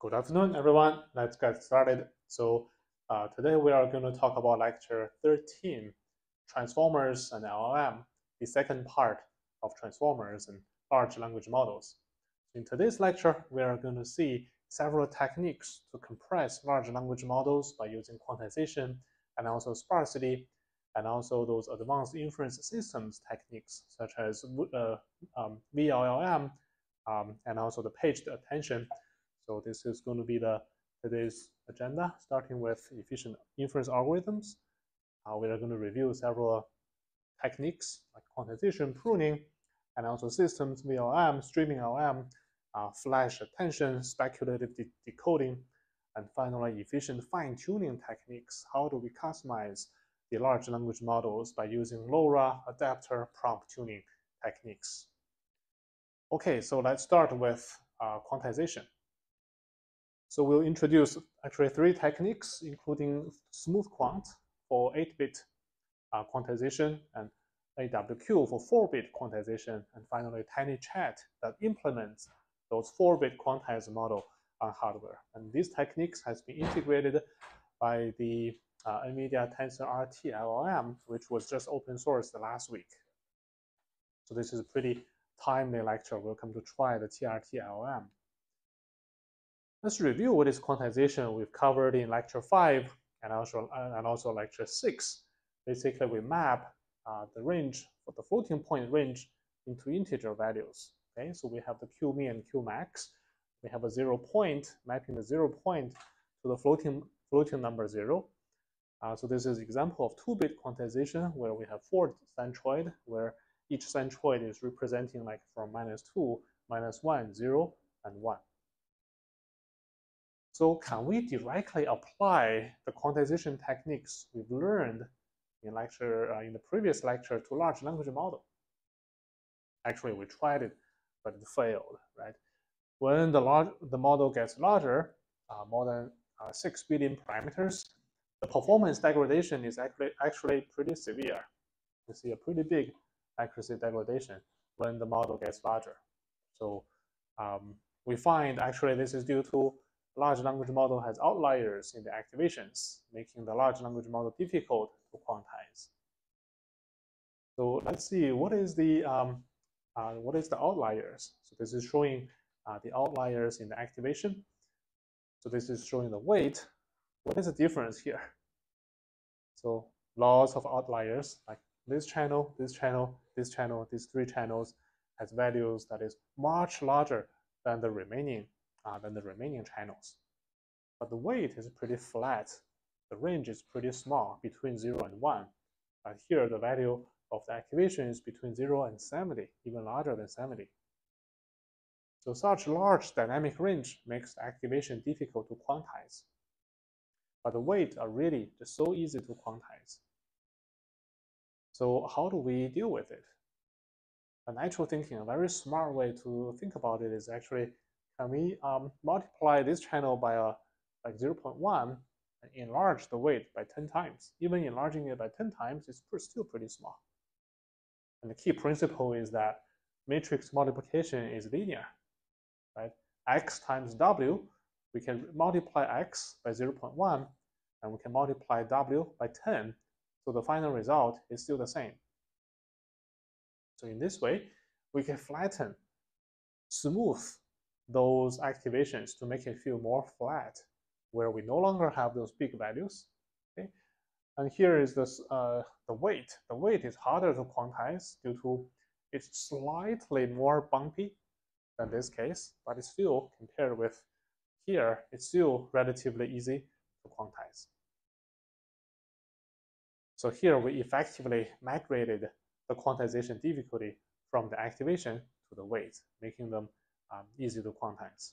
Good afternoon, everyone. Let's get started. So uh, today we are going to talk about lecture 13, Transformers and LLM, the second part of Transformers and large language models. In today's lecture, we are going to see several techniques to compress large language models by using quantization and also sparsity, and also those advanced inference systems techniques such as uh, um, VLLM um, and also the paged attention so this is going to be the today's agenda, starting with efficient inference algorithms. Uh, we are going to review several techniques like quantization, pruning, and also systems, VLM, streaming LM, uh, flash attention, speculative de decoding, and finally, efficient fine-tuning techniques. How do we customize the large language models by using LoRa, adapter, prompt tuning techniques? Okay, so let's start with uh, quantization. So we'll introduce actually three techniques, including SmoothQuant for 8-bit uh, quantization and AWQ for 4-bit quantization, and finally TinyChat that implements those 4-bit quantized model on hardware. And these techniques has been integrated by the uh, NVIDIA TensorRT LLM, which was just open sourced last week. So this is a pretty timely lecture. Welcome to try the TRT LLM. Let's review what is quantization we've covered in lecture five and also, and also lecture six. Basically, we map uh, the range for the floating point range into integer values. Okay, so we have the Q and Q max. We have a zero point mapping the zero point to the floating floating number zero. Uh, so this is example of two-bit quantization where we have four centroid, where each centroid is representing like from minus two, minus one, zero, and one. So can we directly apply the quantization techniques we've learned in lecture uh, in the previous lecture to large language model? Actually, we tried it, but it failed, right? When the large the model gets larger, uh, more than uh, six billion parameters, the performance degradation is actually actually pretty severe. You see a pretty big accuracy degradation when the model gets larger. So um, we find actually this is due to large language model has outliers in the activations, making the large language model difficult to quantize. So let's see what is the um, uh, what is the outliers. So this is showing uh, the outliers in the activation. So this is showing the weight. What is the difference here? So lots of outliers like this channel, this channel, this channel, these three channels has values that is much larger than the remaining than the remaining channels. But the weight is pretty flat. The range is pretty small, between 0 and 1. But here, the value of the activation is between 0 and 70, even larger than 70. So such large dynamic range makes activation difficult to quantize. But the weight are really just so easy to quantize. So how do we deal with it? A natural thinking, a very smart way to think about it is actually can we um, multiply this channel by a like 0.1 and enlarge the weight by 10 times. Even enlarging it by 10 times is still pretty small. And the key principle is that matrix multiplication is linear, right? x times w, we can multiply x by 0.1 and we can multiply w by 10. So the final result is still the same. So in this way, we can flatten, smooth those activations to make it feel more flat, where we no longer have those big values. Okay? And here is this, uh, the weight. The weight is harder to quantize due to it's slightly more bumpy than this case, but it's still, compared with here, it's still relatively easy to quantize. So here we effectively migrated the quantization difficulty from the activation to the weight, making them um, easy to quantize.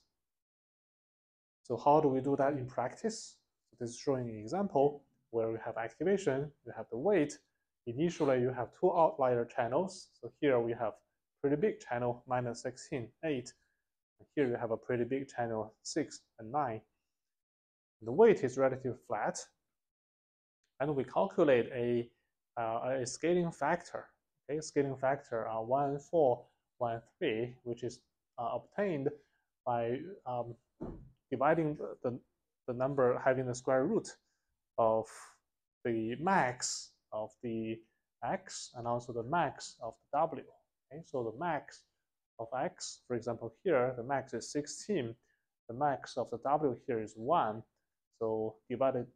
So how do we do that in practice? So this is showing an example where we have activation, you have the weight. Initially, you have two outlier channels. So here we have pretty big channel, minus 16, 8. And here you have a pretty big channel, 6 and 9. The weight is relatively flat. And we calculate a, uh, a scaling factor, okay, scaling factor uh, 1, 4, 1, 3, which is obtained by um, dividing the, the, number having the square root of the max of the x and also the max of the w. Okay, so the max of x, for example, here the max is 16, the max of the w here is 1. So divide it,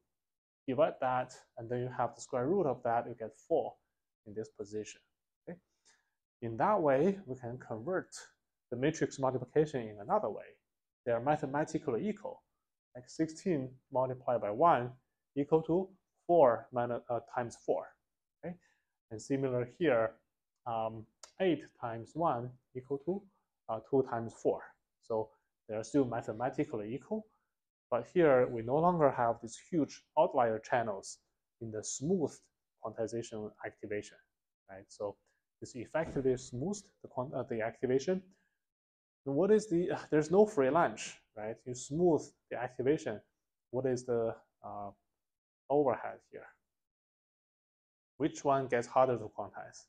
divide that, and then you have the square root of that, you get 4 in this position. Okay? In that way, we can convert the matrix multiplication in another way. They are mathematically equal. Like 16 multiplied by 1 equal to 4 minus, uh, times 4. Okay? And similar here, um, 8 times 1 equal to uh, 2 times 4. So they are still mathematically equal. But here, we no longer have these huge outlier channels in the smooth quantization activation. Right? So this effectively smoothed the, uh, the activation. What is the, there's no free lunch, right? You smooth the activation. What is the uh, overhead here. Which one gets harder to quantize?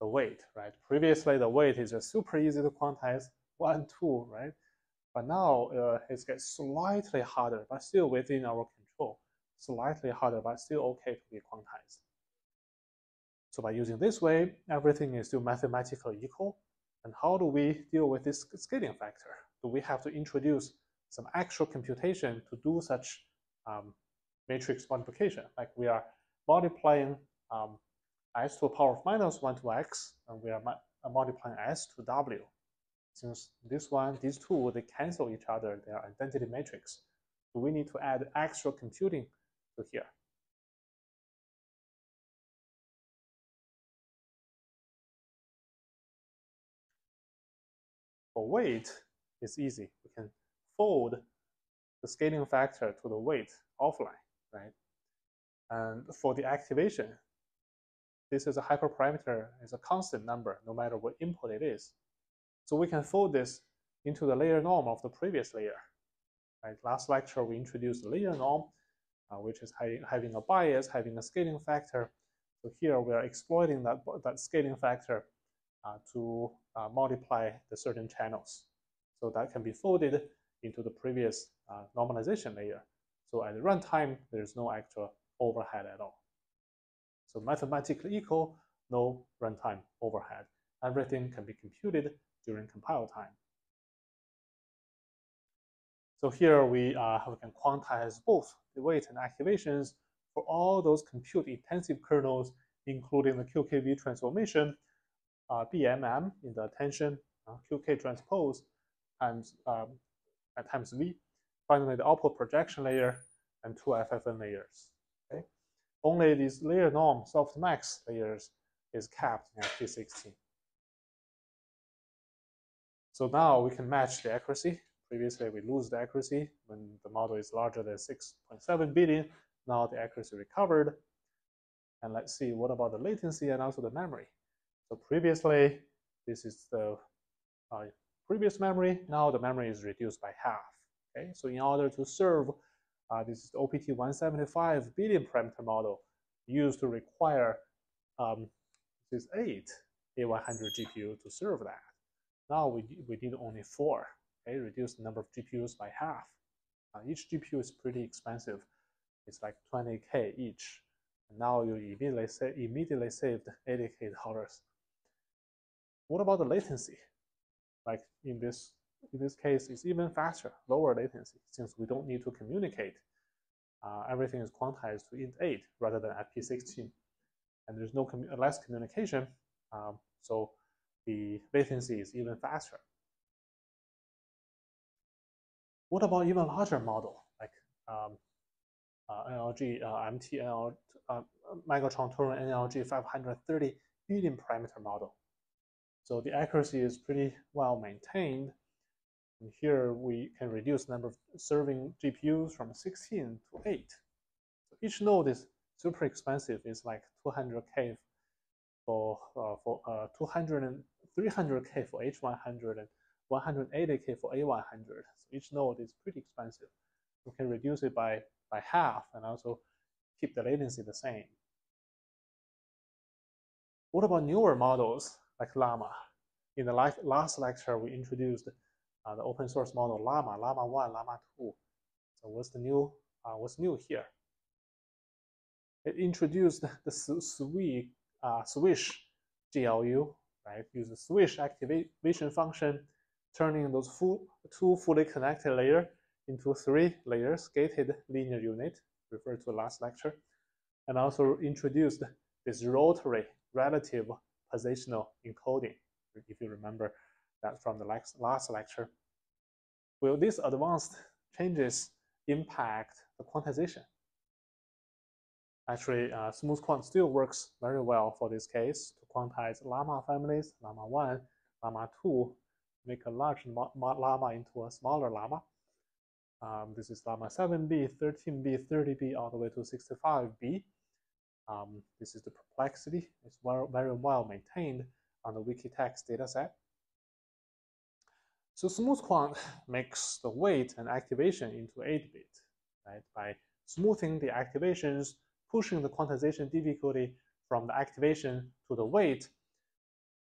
The weight, right? Previously, the weight is just super easy to quantize, one, two, right? But now uh, it gets slightly harder, but still within our control. Slightly harder, but still okay to be quantized. So by using this way, everything is still mathematically equal. And how do we deal with this scaling factor? Do we have to introduce some actual computation to do such um, matrix multiplication. Like we are multiplying um, s to the power of minus 1 to x, and we are uh, multiplying s to w. Since this one, these two, they cancel each other, they are identity matrix. So we need to add extra computing to here. For weight, it's easy. We can fold the scaling factor to the weight offline right? And for the activation, this is a hyperparameter, it's a constant number, no matter what input it is. So we can fold this into the layer norm of the previous layer. Right? Last lecture, we introduced the layer norm, uh, which is having a bias, having a scaling factor. So here we are exploiting that, that scaling factor to uh, multiply the certain channels. So that can be folded into the previous uh, normalization layer. So at the runtime, there's no actual overhead at all. So mathematically equal, no runtime overhead. Everything can be computed during compile time. So here we, uh, we can quantize both the weight and activations for all those compute-intensive kernels, including the QKV transformation, uh, BMM in the attention, uh, QK transpose times um, times V, finally the output projection layer, and two FFN layers. Okay? Only these layer norm softmax layers is capped in FP16. So now we can match the accuracy. Previously, we lose the accuracy when the model is larger than 6.7 billion. Now the accuracy recovered. And let's see, what about the latency and also the memory? So previously, this is the uh, previous memory. Now the memory is reduced by half. Okay, so in order to serve uh, this is OPT 175 billion parameter model used to require um, this eight A100 GPU to serve that. Now we, we need only four, okay, reduce the number of GPUs by half. Uh, each GPU is pretty expensive. It's like 20K each. And now you immediately, sa immediately saved 80K dollars. What about the latency? Like in this in this case, it's even faster, lower latency, since we don't need to communicate. Uh, everything is quantized to int8 rather than FP16. And there's no commu less communication, um, so the latency is even faster. What about even larger model, like um, uh, NLG, uh, MTNL, uh, Megatron Turing NLG 530 billion parameter model? So the accuracy is pretty well maintained, and here we can reduce number of serving GPUs from 16 to 8. So each node is super expensive. It's like 200K for, uh, for uh, 200 and 300K for H100 and 180K for A100. So each node is pretty expensive. We can reduce it by, by half and also keep the latency the same. What about newer models like Llama? In the last lecture, we introduced uh, the open source model Llama, Llama 1, Llama 2. So what's the new, uh, what's new here? It introduced the swish, uh, swish GLU, right? Use the swish activation function, turning those full, two fully connected layer into three layers, gated linear unit, referred to last lecture, and also introduced this rotary relative positional encoding, if you remember that from the last lecture. Will these advanced changes impact the quantization? Actually, uh, SmoothQuant still works very well for this case to quantize llama families, llama 1, llama 2, make a large llama into a smaller llama. Um, this is llama 7b, 13b, 30b, all the way to 65b. Um, this is the perplexity. It's very well maintained on the Wikitext dataset. So SmoothQuant makes the weight and activation into 8-bit, right? By smoothing the activations, pushing the quantization difficulty from the activation to the weight,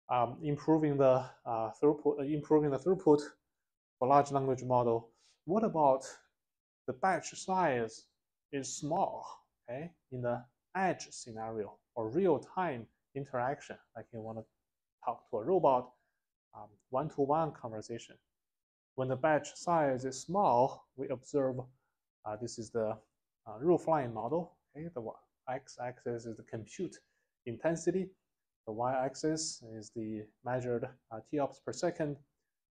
um, improving the uh, throughput, uh, improving the throughput for large language model. What about the batch size is small, okay? In the edge scenario or real-time interaction, like you want to talk to a robot, um, one-to-one -one conversation. When the batch size is small, we observe uh, this is the uh, roofline model. Okay, the x-axis is the compute intensity. The y-axis is the measured uh, TOPS per second.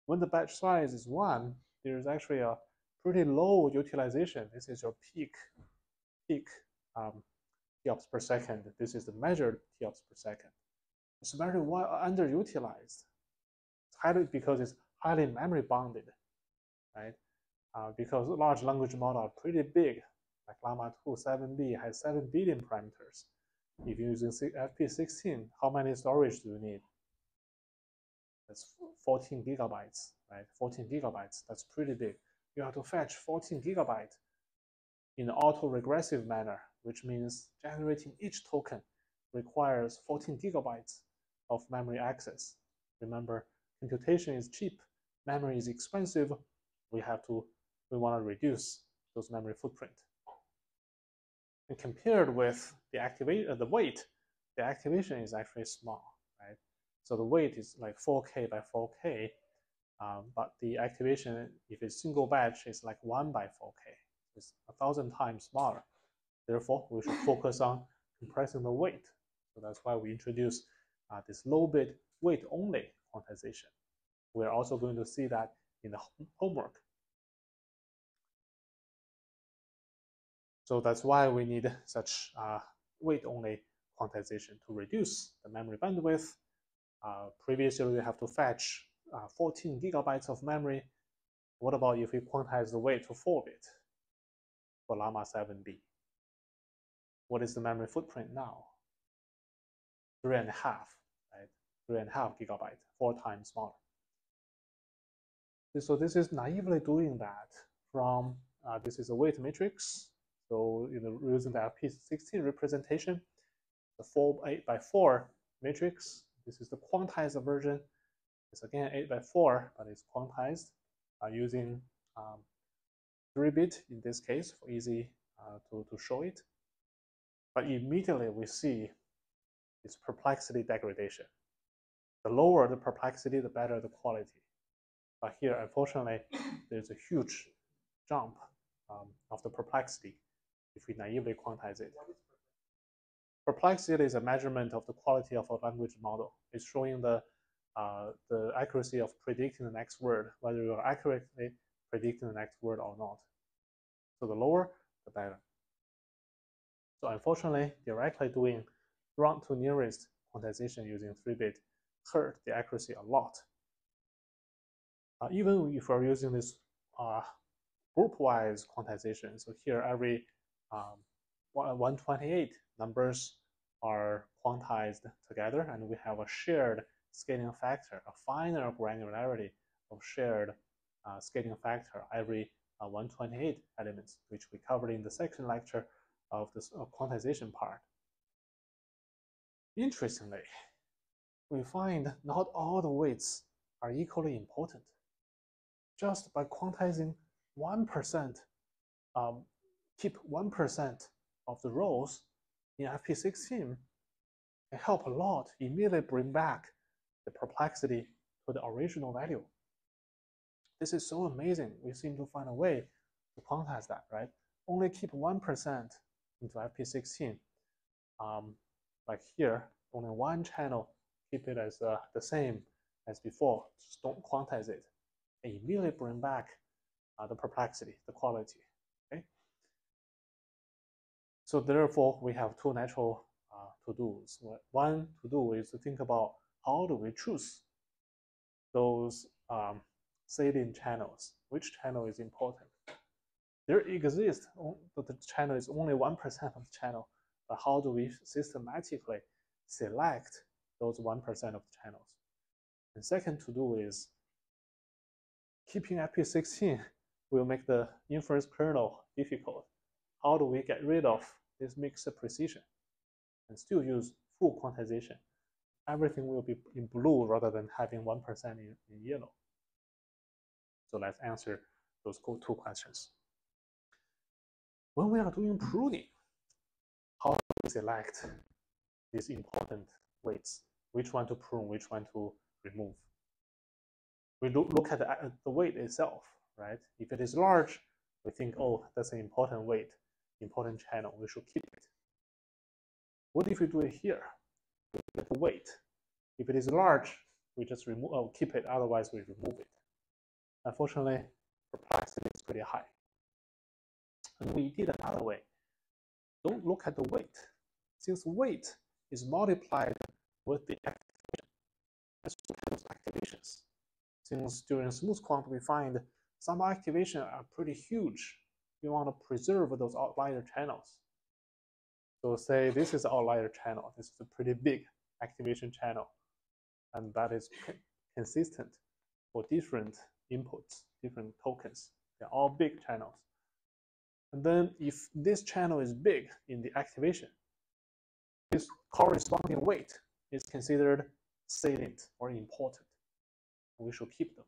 When the batch size is one, there's actually a pretty low utilization. This is your peak, peak um, TOPS per second. This is the measured TOPS per second. It's very well underutilized. It's highly because it's highly memory bounded, right? Uh, because large language models are pretty big, like Llama 2 7B has 7 billion parameters. If you're using FP16, how many storage do you need? That's 14 gigabytes, right? 14 gigabytes, that's pretty big. You have to fetch 14 gigabytes in an auto-regressive manner, which means generating each token requires 14 gigabytes of memory access. Remember, computation is cheap, memory is expensive. We have to, we want to reduce those memory footprint. And compared with the activate, uh, the weight, the activation is actually small, right? So the weight is like 4K by 4K, um, but the activation, if it's single batch, is like one by 4K. It's a thousand times smaller. Therefore, we should focus on compressing the weight. So that's why we introduce uh, this low bit weight only quantization. We're also going to see that in the homework. So that's why we need such uh, weight only quantization to reduce the memory bandwidth. Uh, previously, we have to fetch uh, 14 gigabytes of memory. What about if we quantize the weight to 4 bit for Llama 7B? What is the memory footprint now? Three and a half, right? Three and a half gigabyte, four times smaller. So this is naively doing that from, uh, this is a weight matrix. So you know, using the FP16 representation, the 4 8 by 4 matrix, this is the quantized version. It's again 8 by 4, but it's quantized uh, using um, 3-bit in this case for easy uh, to, to show it. But immediately we see this perplexity degradation. The lower the perplexity, the better the quality. But here, unfortunately, there's a huge jump um, of the perplexity if we naively quantize it. Perplexity is a measurement of the quality of a language model. It's showing the uh, the accuracy of predicting the next word, whether you're accurately predicting the next word or not. So the lower, the better. So unfortunately, directly doing round to nearest quantization using 3-bit hurt the accuracy a lot. Uh, even if we're using this uh, group-wise quantization, so here every um, 128 numbers are quantized together, and we have a shared scaling factor, a finer granularity of shared uh, scaling factor every uh, 128 elements, which we covered in the second lecture of this quantization part. Interestingly, we find not all the weights are equally important. just by quantizing 1%, um, keep 1% of the rows in FP16 can help a lot immediately bring back the perplexity to the original value. This is so amazing. We seem to find a way to quantize that, right? Only keep 1% into FP16. Um, like here, only one channel, keep it as uh, the same as before. Just don't quantize it. And immediately bring back uh, the perplexity, the quality, okay? So therefore, we have two natural uh, to-dos. One to-do is to think about how do we choose those um, channels, which channel is important. There exists, the channel is only 1% of the channel, but how do we systematically select those 1% of the channels? And second to do is keeping FP16 will make the inference kernel difficult. How do we get rid of this mixed precision and still use full quantization? Everything will be in blue rather than having 1% in, in yellow. So let's answer those two questions. When we are doing pruning, how do we select these important weights? Which one to prune, which one to remove? We look, look at the, uh, the weight itself, right? If it is large, we think, oh, that's an important weight, important channel, we should keep it. What if we do it here? the weight. If it is large, we just remove, oh, keep it, otherwise we remove it. Unfortunately, perplexity is pretty high. And we did another way. Don't look at the weight. Since weight is multiplied with the activation, let's look at those activations. Since during SmoothQuant we find some activation are pretty huge, we want to preserve those outlier channels. So say this is outlier channel. This is a pretty big activation channel, and that is consistent for different inputs, different tokens. They're all big channels. And then if this channel is big in the activation, this corresponding weight is considered salient or important. We should keep them.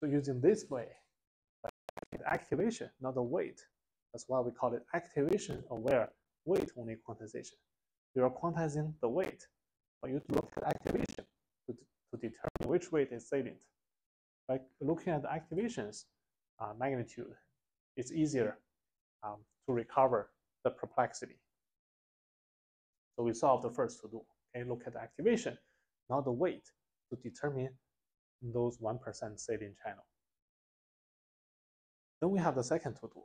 So using this way, the activation, not the weight. That's why we call it activation aware weight only quantization. We are quantizing the weight, but you look at activation to, to determine which weight is salient by looking at the activations uh, magnitude, it's easier um, to recover the perplexity. So we solve the first to do. Okay, look at the activation, not the weight, to determine those 1% salient channel. Then we have the second to do,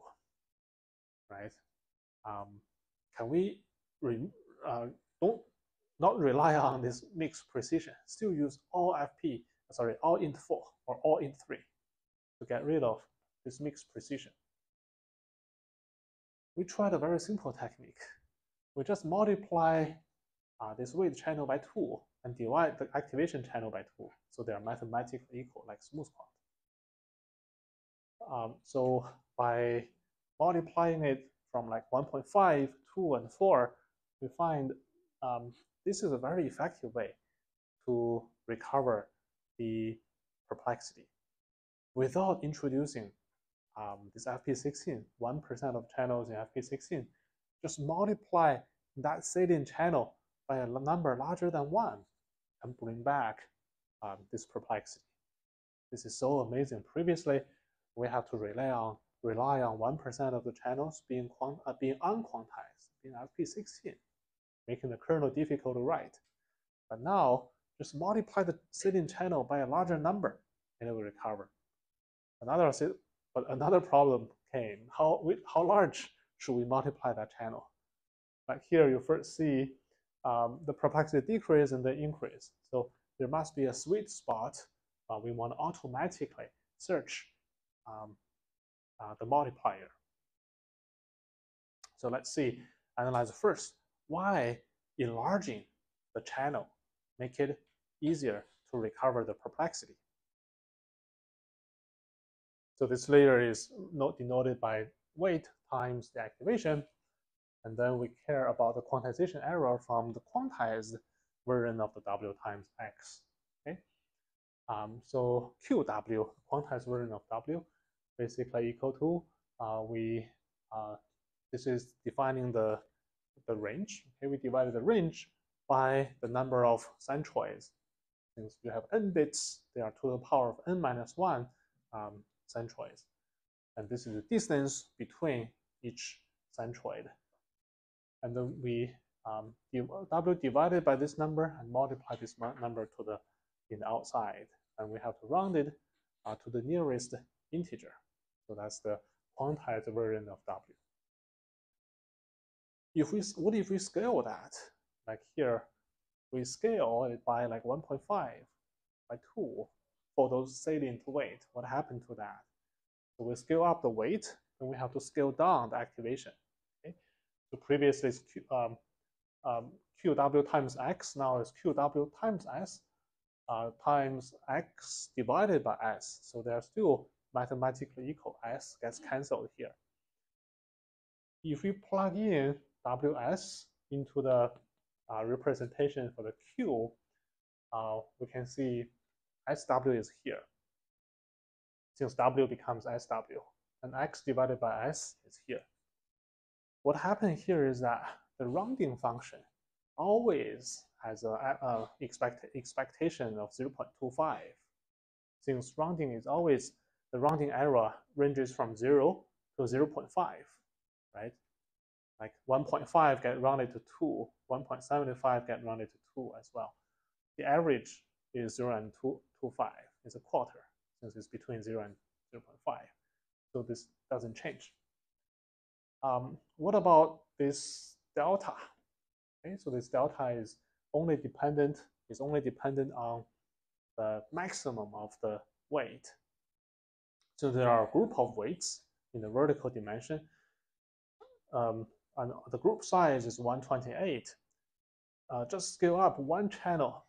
right? Um, can we uh, don't not rely on this mixed precision, still use all FP sorry, all int 4 or all int 3 to get rid of this mixed precision. We tried a very simple technique. We just multiply uh, this weight channel by 2 and divide the activation channel by 2. So they are mathematically equal, like SmoothQuant. Um, so by multiplying it from like 1.5, 2, and 4, we find um, this is a very effective way to recover the perplexity without introducing um, this FP16, 1% of channels in FP16, just multiply that salient channel by a number larger than 1 and bring back um, this perplexity. This is so amazing. Previously, we have to rely on rely on 1% of the channels being, quant uh, being unquantized, being FP16, making the kernel difficult to write. But now, just multiply the salient channel by a larger number and it will recover. Another, but another problem came. How, how large should we multiply that channel? Like here, you first see um, the perplexity decrease and then increase. So there must be a sweet spot. Uh, we want to automatically search um, uh, the multiplier. So let's see, analyze first. Why enlarging the channel make it easier to recover the perplexity. So this layer is not denoted by weight times the activation. And then we care about the quantization error from the quantized version of the W times X. Okay. Um, so QW, quantized version of W, basically equal to uh, we uh, this is defining the the range. Okay, we divide the range by the number of centroids. Since you have n bits, they are to the power of n minus one um, centroids, and this is the distance between each centroid. And then we um, w divided by this number and multiply this number to the in the outside, and we have to round it uh, to the nearest integer. So that's the quantized version of W. If we what if we scale that? Like here, we scale it by like 1.5 by 2 for those salient weight. What happened to that? So we scale up the weight, and we have to scale down the activation. Okay? So previously it's Q, um, um, QW times X, now it's QW times S uh, times X divided by S. So they're still mathematically equal. S gets cancelled here. If we plug in WS into the uh, representation for the Q, uh, we can see SW is here. Since W becomes SW, and X divided by S is here. What happened here is that the rounding function always has an a expect, expectation of 0.25. Since rounding is always, the rounding error ranges from 0 to 0.5, right? Like 1.5 get rounded to 2, 1.75 get rounded to 2 as well. The average is 0 and 2, 2.5. is a quarter since it's between 0 and 0.5. So this doesn't change. Um, what about this delta? Okay, so this delta is only dependent is only dependent on the maximum of the weight. So there are a group of weights in the vertical dimension. Um, and the group size is 128. Uh, just scale up one channel.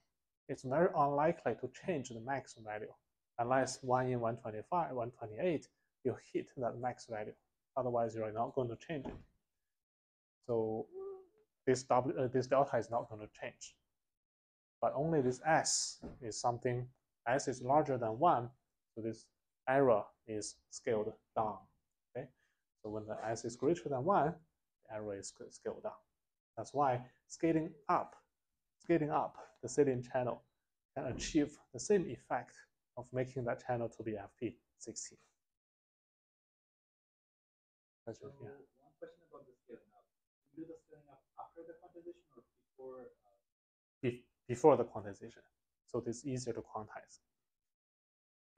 It's very unlikely to change the max value unless 1 in 125, 128, you hit that max value. Otherwise, you're not going to change it. So this, w, uh, this delta is not going to change. But only this s is something, s is larger than 1, so this error is scaled down. Okay, So when the s is greater than 1, the error is scaled down. That's why scaling up, scaling up the salient channel can achieve the same effect of making that channel to be FP16. That's so yeah. One question about the scaling up. You do the scaling up after the quantization or before? Uh... Be before the quantization. So it's easier to quantize.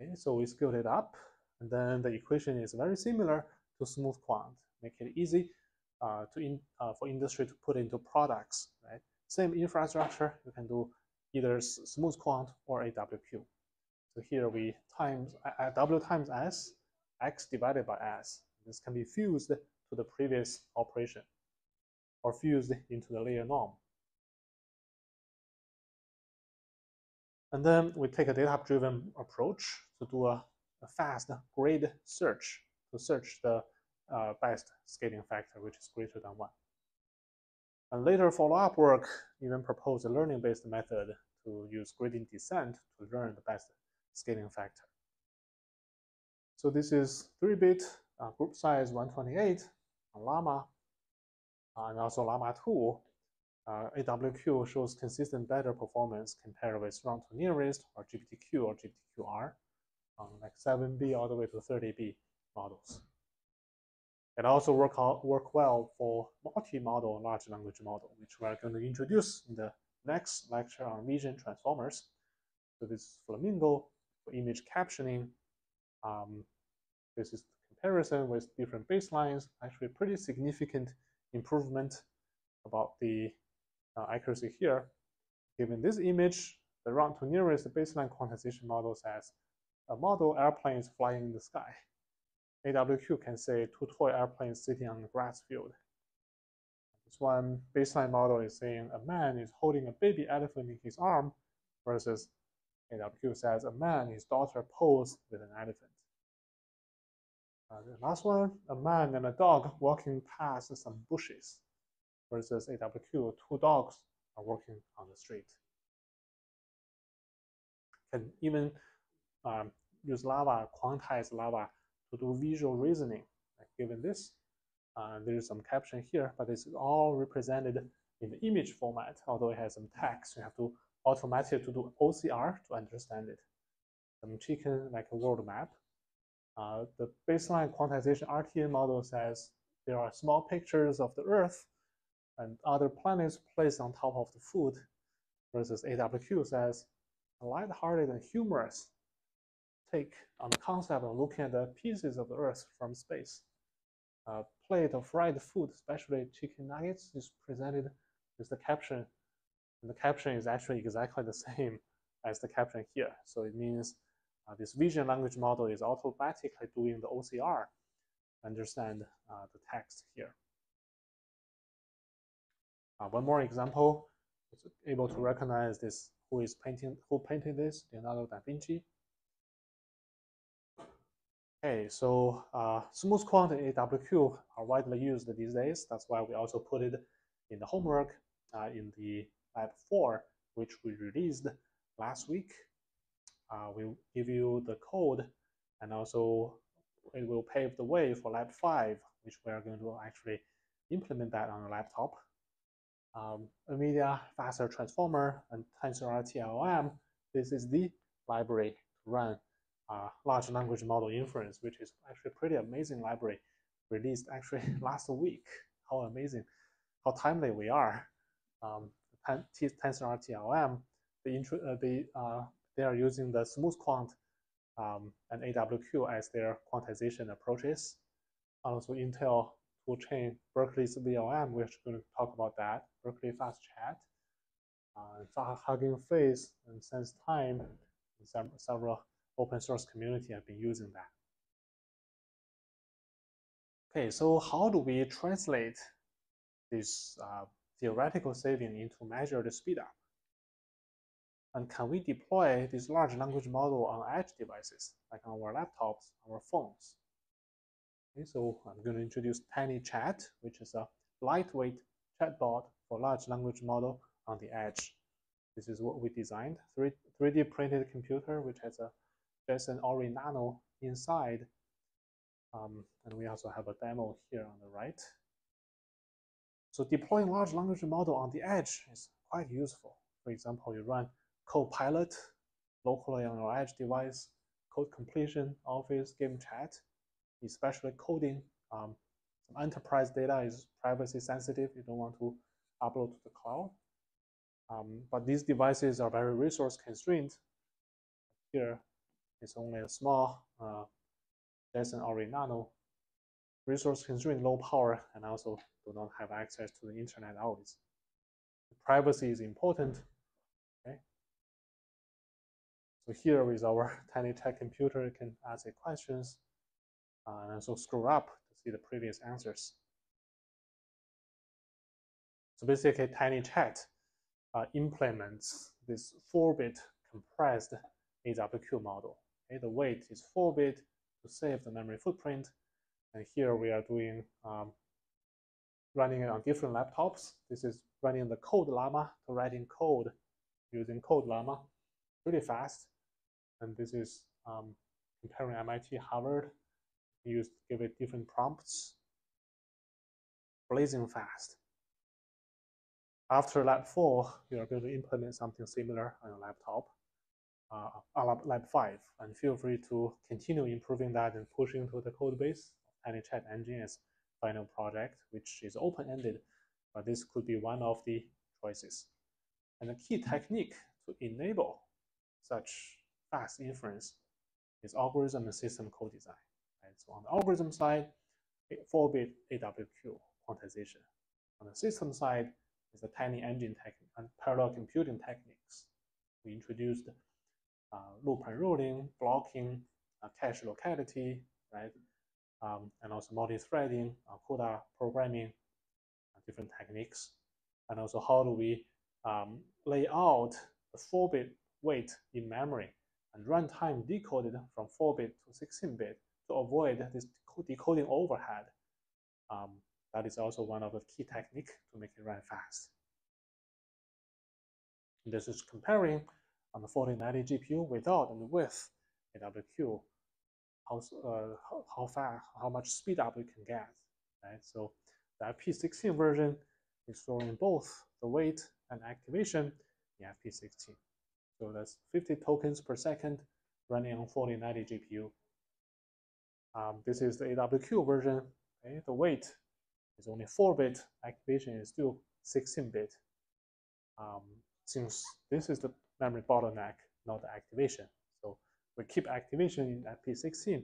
Okay, so we scaled it up, and then the equation is very similar to SmoothQuant. Make it easy uh, to in, uh, for industry to put into products. Right, same infrastructure. You can do either SmoothQuant or AWQ. So here we times W times S, X divided by S. This can be fused to the previous operation or fused into the layer norm. And then we take a data-driven approach to do a, a, fast grid search to search the uh, best scaling factor, which is greater than 1. And later follow-up work even proposed a learning-based method to use gradient descent to learn the best scaling factor. So this is 3-bit uh, group size 128 on Llama, uh, and also Llama 2. Uh, AWQ shows consistent better performance compared with round to nearest or GPTQ or GPTQR, like 7B all the way to 30B models. It also work, out, work well for multi-modal large language model, which we're going to introduce in the next lecture on vision transformers. So this is Flamingo for image captioning. Um, this is the comparison with different baselines, actually pretty significant improvement about the uh, accuracy here. Given this image, the round to nearest the baseline quantization model says a model airplane is flying in the sky. AWQ can say two toy airplanes sitting on the grass field. This one baseline model is saying a man is holding a baby elephant in his arm versus AWQ says a man and his daughter pose with an elephant. Uh, the last one, a man and a dog walking past some bushes versus AWQ, two dogs are walking on the street. Can even um, use LLaVA, quantize LLaVA to do visual reasoning. Like given this, uh, there's some caption here, but it's all represented in the image format, although it has some text. You have to automatically to do OCR to understand it. Some chicken like a world map. Uh, the baseline quantization RTN model says there are small pictures of the Earth and other planets placed on top of the food, versus AWQ says light-hearted and humorous take on the concept of looking at the pieces of the Earth from space. A plate of fried food, especially chicken nuggets, is presented with the caption, and the caption is actually exactly the same as the caption here. So it means uh, this vision language model is automatically doing the OCR, understand uh, the text here. Uh, one more example, it's able to recognize this who is painting who painted this, Leonardo da Vinci. Okay, so uh, SmoothQuant and AWQ are widely used these days. That's why we also put it in the homework uh, in the lab 4, which we released last week. Uh, we'll give you the code and also it will pave the way for lab 5, which we are going to actually implement that on a laptop um, NVIDIA Faster Transformer and TensorRT LLM, this is the library to run large language model inference, which is actually pretty amazing library released actually last week. How amazing, how timely we are. Um, TensorRT LLM, the intro, uh, the, uh, they are using the SmoothQuant um, and AWQ as their quantization approaches. Also, Intel chain Berkeley's VLM. We're going to talk about that. Berkeley FastChat, uh, Hugging Face, and Sense Time. And several open source community have been using that. Okay, so how do we translate this uh, theoretical saving into measured speedup? And can we deploy this large language model on edge devices, like on our laptops, our phones? Okay, so I'm going to introduce TinyChat, which is a lightweight chatbot for large language model on the edge. This is what we designed, 3, 3D printed computer, which has a Jetson Orin Nano inside. Um, and we also have a demo here on the right. So deploying large language model on the edge is quite useful. For example, you run Copilot locally on your edge device, code completion, Office, game chat, especially coding. Um, some enterprise data is privacy sensitive. You don't want to upload to the cloud. Um, but these devices are very resource constrained. Here, it's only a small uh, Jetson Orin Nano, resource constrained, low power, and also do not have access to the internet always. Privacy is important. Okay. So here with our TinyChat computer, you can ask questions uh, and so scroll up to see the previous answers. So basically, TinyChat uh, implements this 4-bit compressed AWQ model. Okay, the weight is 4-bit to save the memory footprint. And here we are doing um, running it on different laptops. This is running the code llama to writing code using code llama pretty fast. And this is um, comparing MIT Harvard use give it different prompts, blazing fast. After lab four, you are going to implement something similar on your laptop, uh, lab five, and feel free to continue improving that and pushing to the code base of TinyChat engine as final project, which is open-ended, but this could be one of the choices. And the key technique to enable such fast inference is algorithm and system co-design. So on the algorithm side, 4-bit AWQ quantization. On the system side is the tiny engine technique and parallel computing techniques. We introduced loop unrolling, blocking, cache locality, right? Um, and also multi-threading, CUDA programming, different techniques. And also how do we um, lay out the 4-bit weight in memory and runtime decoded from 4-bit to 16-bit to avoid this decoding overhead. Um, that is also one of the key technique to make it run fast. This is comparing on the 4090 GPU without and with AWQ, how, uh, how, how fast, how much speed up we can get, right? So the FP16 version is storing both the weight and activation in FP16. So that's 50 tokens per second running on 4090 GPU. Um, this is the AWQ version. Okay? The weight is only 4-bit, activation is still 16-bit. Um, since this is the memory bottleneck, not activation. So we keep activation in FP16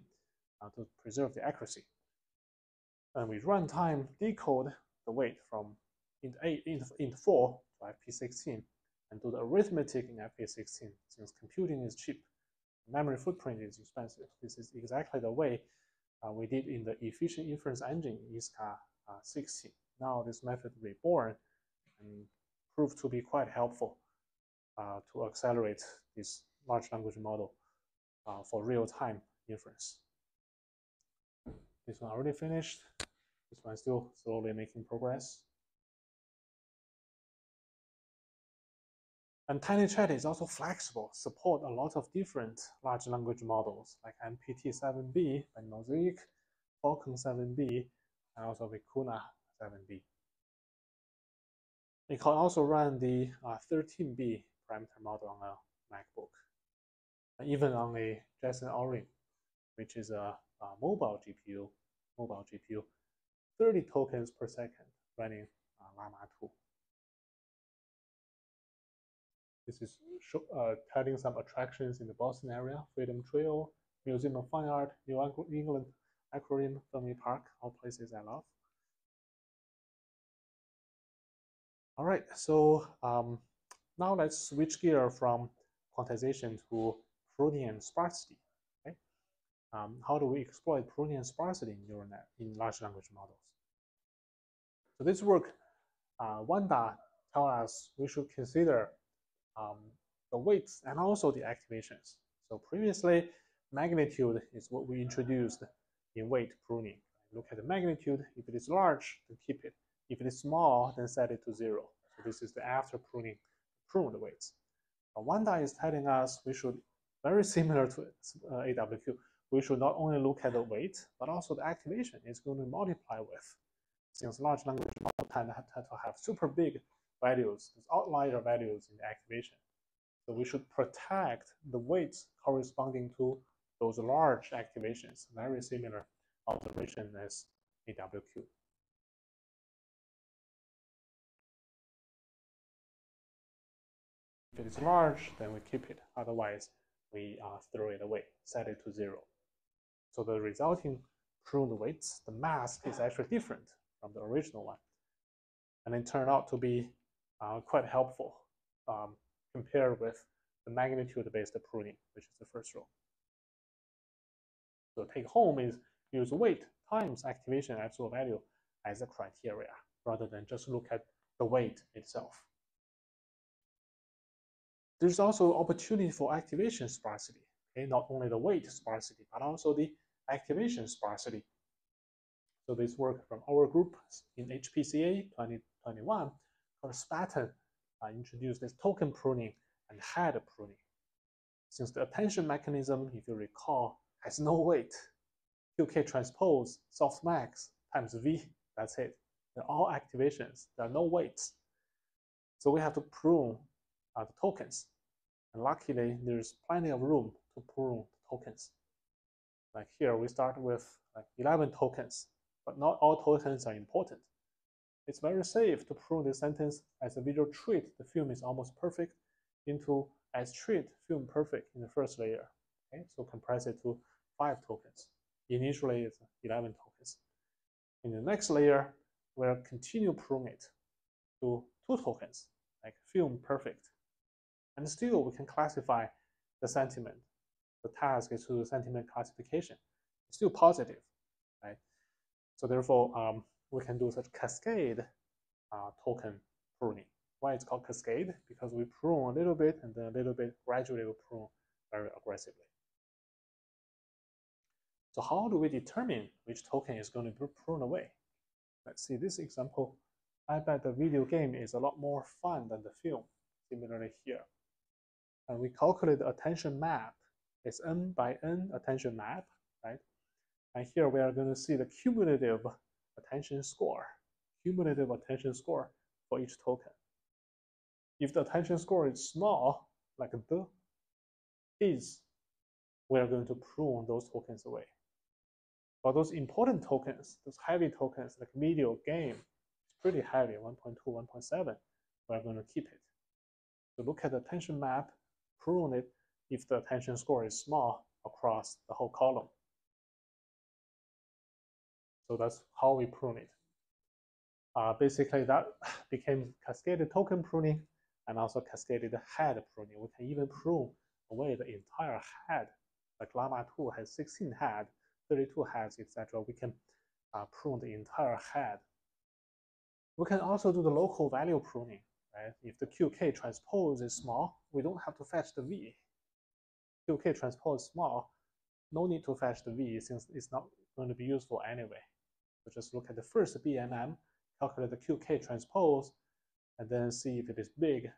uh, to preserve the accuracy. And we runtime decode the weight from int 8 int, int 4 to FP16 and do the arithmetic in FP16 since computing is cheap. Memory footprint is expensive. This is exactly the way uh, we did in the efficient inference engine ISCA uh, 16. Now this method reborn and proved to be quite helpful uh, to accelerate this large language model uh, for real-time inference. This one already finished. This one still slowly making progress. And TinyChat is also flexible, support a lot of different large language models like MPT7B and Mosaic, Falcon 7B, and also Vicuna 7B. It can also run the uh, 13B parameter model on a MacBook, even on a Jetson Orin, which is a, a mobile GPU, mobile GPU, 30 tokens per second running uh, Llama 2. This is uh, telling some attractions in the Boston area, Freedom Trail, Museum of Fine Art, New England Aquarium, Fenway Park, all places I love. All right, so um, now let's switch gear from quantization to Peronean sparsity. Okay? Um, how do we exploit Peronean sparsity in neural net in large language models? So this work, uh, Wanda tell us we should consider um, the weights and also the activations. So previously, magnitude is what we introduced in weight pruning. Look at the magnitude. If it is large, then keep it. If it is small, then set it to zero. So this is the after pruning the weights. Wanda is telling us we should, very similar to uh, AWQ, we should not only look at the weight, but also the activation is going to multiply with. Since large language models tend to have super big values, these outlier values in the activation. So we should protect the weights corresponding to those large activations, very similar observation as AWQ. If it is large, then we keep it. Otherwise, we uh, throw it away, set it to zero. So the resulting pruned weights, the mask is actually different from the original one. And it turned out to be uh, quite helpful um, compared with the magnitude-based pruning, which is the first row. So take home is use weight times activation absolute value as a criteria rather than just look at the weight itself. There's also opportunity for activation sparsity, okay? not only the weight sparsity, but also the activation sparsity. So this work from our group in HPCA 2021 called SpAtten uh, introduced this token pruning and head pruning. Since the attention mechanism, if you recall, has no weight, QK transpose softmax times V, that's it. They're all activations, there are no weights. So we have to prune the tokens. And luckily, there's plenty of room to prune tokens. Like here, we start with like 11 tokens, but not all tokens are important. It's very safe to prune this sentence as a visual treat. The film is almost perfect into as treat film perfect in the first layer. Okay, so compress it to five tokens. Initially, it's 11 tokens. In the next layer, we'll continue prune it to two tokens, like film perfect. And still, we can classify the sentiment. The task is to sentiment classification. It's still positive, right? So therefore, um, we can do such cascade uh, token pruning. Why it's called cascade? Because we prune a little bit and then a little bit gradually we prune very aggressively. So how do we determine which token is going to be pruned away? Let's see this example. I bet the video game is a lot more fun than the film, similarly here. And we calculate the attention map It's n by n attention map, right? And here we are going to see the cumulative attention score, cumulative attention score for each token. If the attention score is small, like the is, we are going to prune those tokens away. For those important tokens, those heavy tokens like video game, it's pretty heavy, 1.2, 1.7, we're going to keep it. So look at the attention map, prune it if the attention score is small across the whole column. So that's how we prune it. Uh, basically, that became cascaded token pruning and also cascaded head pruning. We can even prune away the entire head. Like Llama 2 has 16 head, 32 heads, etc. We can uh, prune the entire head. We can also do the local value pruning. Right? If the QK transpose is small, we don't have to fetch the V. QK transpose small, no need to fetch the V since it's not going to be useful anyway. So just look at the first BMM, calculate the QK transpose, and then see if it is big,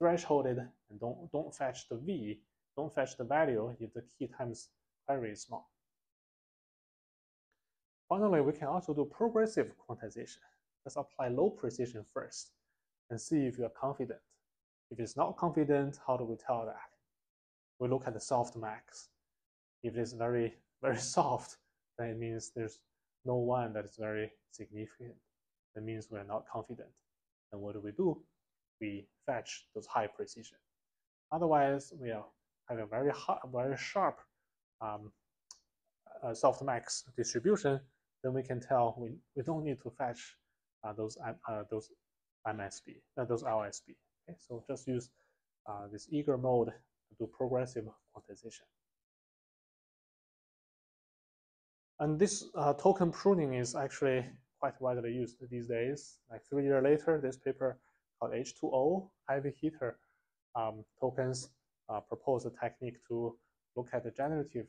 thresholded, and don't, don't fetch the V, don't fetch the value if the key times query is small. Finally, we can also do progressive quantization. Let's apply low precision first and see if you're confident. If it's not confident, how do we tell that? We look at the soft max. If it's very, very soft, then it means there's no one that is very significant. That means we're not confident. And what do we do? We fetch those high precision. Otherwise, we are having a very hard, very sharp um, uh, softmax distribution then we can tell we, we don't need to fetch uh, those uh, those MSB, uh, those LSB. Okay, so just use uh, this eager mode to do progressive quantization. And this uh, token pruning is actually quite widely used these days. Like three years later, this paper called H2O, heavy hitter um, tokens, uh, proposed a technique to look at the generative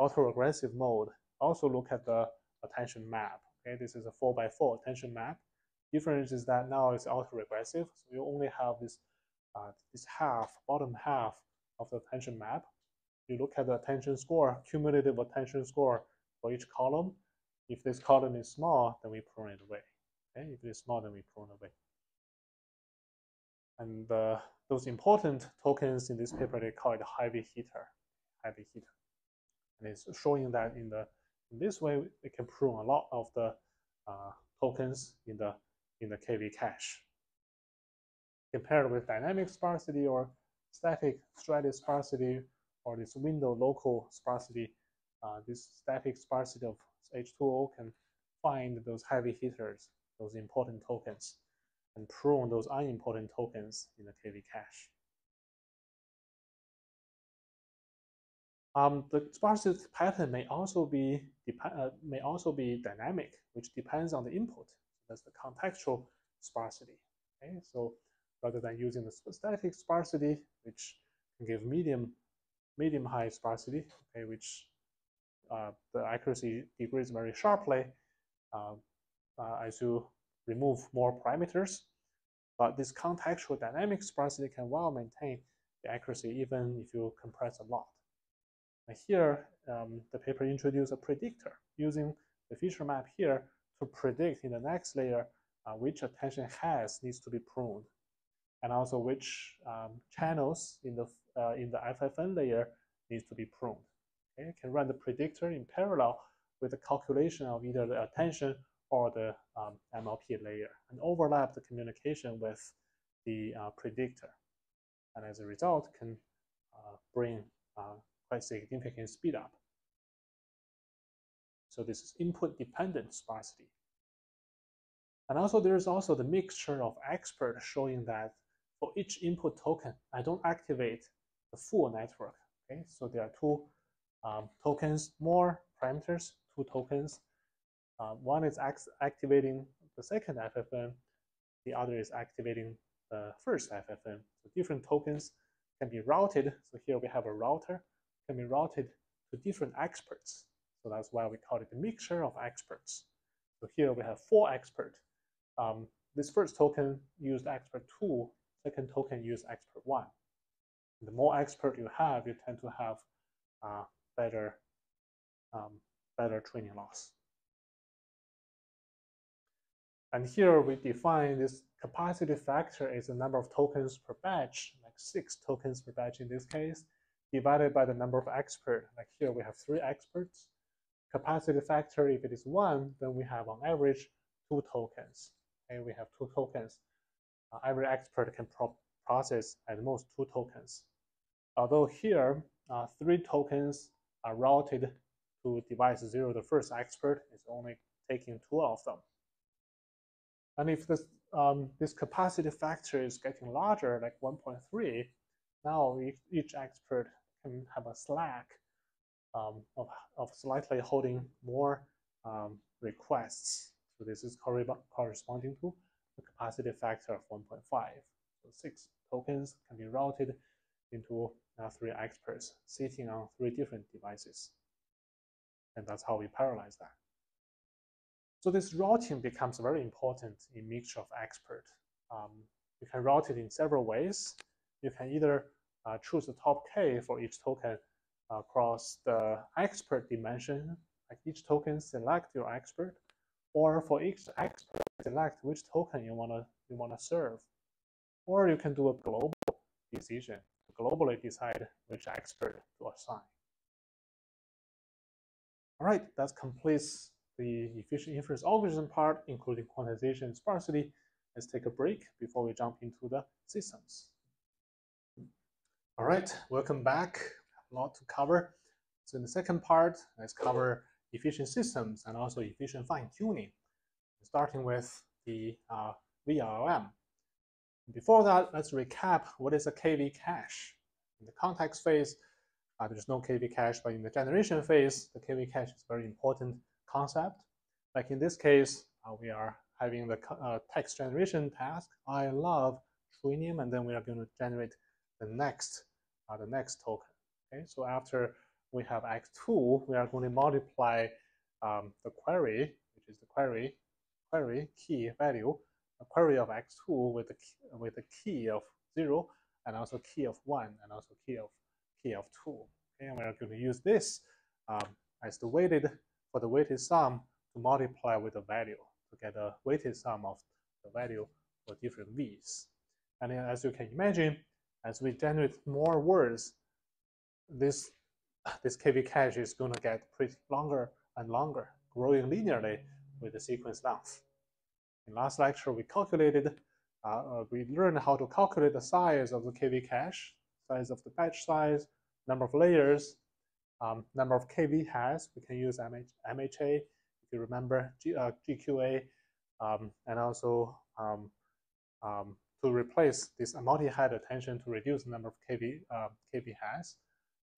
autoregressive mode, also look at the attention map. Okay, this is a four by four attention map. Difference is that now it's autoregressive, so you only have this uh, this half, bottom half of the attention map. You look at the attention score, cumulative attention score for each column. If this column is small, then we prune it away. Okay, if it is small, then we prune away. And uh, those important tokens in this paper, they call it heavy hitter, heavy hitter. And it's showing that in the in this way, we can prune a lot of the uh, tokens in the in the KV cache. Compared with dynamic sparsity or static strided sparsity or this window local sparsity, uh, this static sparsity of H2O can find those heavy hitters, those important tokens, and prune those unimportant tokens in the KV cache. Um, the sparsity pattern may also be uh, may also be dynamic, which depends on the input. That's the contextual sparsity. Okay, so rather than using the static sparsity, which can give medium medium high sparsity, okay, which uh, the accuracy degrades very sharply uh, uh, as you remove more parameters. But this contextual dynamic sparsity can well maintain the accuracy even if you compress a lot. And here, um, the paper introduced a predictor using the feature map here to predict in the next layer uh, which attention heads needs to be pruned, and also which um, channels in the uh, in the FFN layer needs to be pruned. Okay, you can run the predictor in parallel with the calculation of either the attention or the um, MLP layer, and overlap the communication with the uh, predictor, and as a result, can uh, bring uh, quite significant speed up. So this is input dependent sparsity. And also there's also the mixture of expert showing that for each input token, I don't activate the full network. Okay, so there are two um, tokens, more parameters, two tokens. Uh, one is activating the second FFN, the other is activating the first FFN. So different tokens can be routed. So here we have a router can be routed to different experts. So that's why we call it a mixture of experts. So here we have four experts. Um, this first token used expert two, second token used expert one. The more expert you have, you tend to have uh, better, um, better training loss. And here we define this capacity factor is the number of tokens per batch, like six tokens per batch in this case, divided by the number of experts. Like here we have three experts. Capacity factor, if it is one, then we have on average two tokens. And we have two tokens. Uh, every expert can pro process at most two tokens. Although here, uh, three tokens are routed to device zero, the first expert is only taking two of them. And if this, um, this capacity factor is getting larger, like 1.3, now each expert can have a slack um, of, of slightly holding more um, requests. So this is corresponding to the capacity factor of 1.5. So six tokens can be routed into uh, three experts sitting on three different devices. And that's how we parallelize that. So this routing becomes very important in mixture of expert. Um, you can route it in several ways. You can either uh, choose the top K for each token across the expert dimension, like each token select your expert, or for each expert select which token you wanna you wanna serve, or you can do a global decision globally decide which expert to assign. All right, that completes the efficient inference algorithm part, including quantization and sparsity. Let's take a break before we jump into the systems. All right, welcome back. Lot to cover. So in the second part, let's cover efficient systems and also efficient fine-tuning, starting with the uh, VLLM. Before that, let's recap what is a KV cache. In the context phase, uh, there's no KV cache, but in the generation phase, the KV cache is a very important concept. Like in this case, uh, we are having the uh, text generation task. I love Trinium, and then we are going to generate the next, uh, the next token. Okay, so after we have X2, we are going to multiply um, the query, which is the query, query key value, a query of X2 with the key, with the key of zero, and also key of one, and also key of key of two. Okay, and we are going to use this um, as the weighted for the weighted sum to multiply with the value to get a weighted sum of the value for different v's. And as you can imagine, as we generate more words, this this KV cache is going to get pretty longer and longer, growing linearly with the sequence length. In last lecture, we calculated, uh, uh we learned how to calculate the size of the KV cache, size of the batch size, number of layers, um, number of KV has. We can use MH, MHA, if you remember, G, uh, GQA, um, and also um, um to replace this multi-head attention to reduce the number of KV, uh, KV has,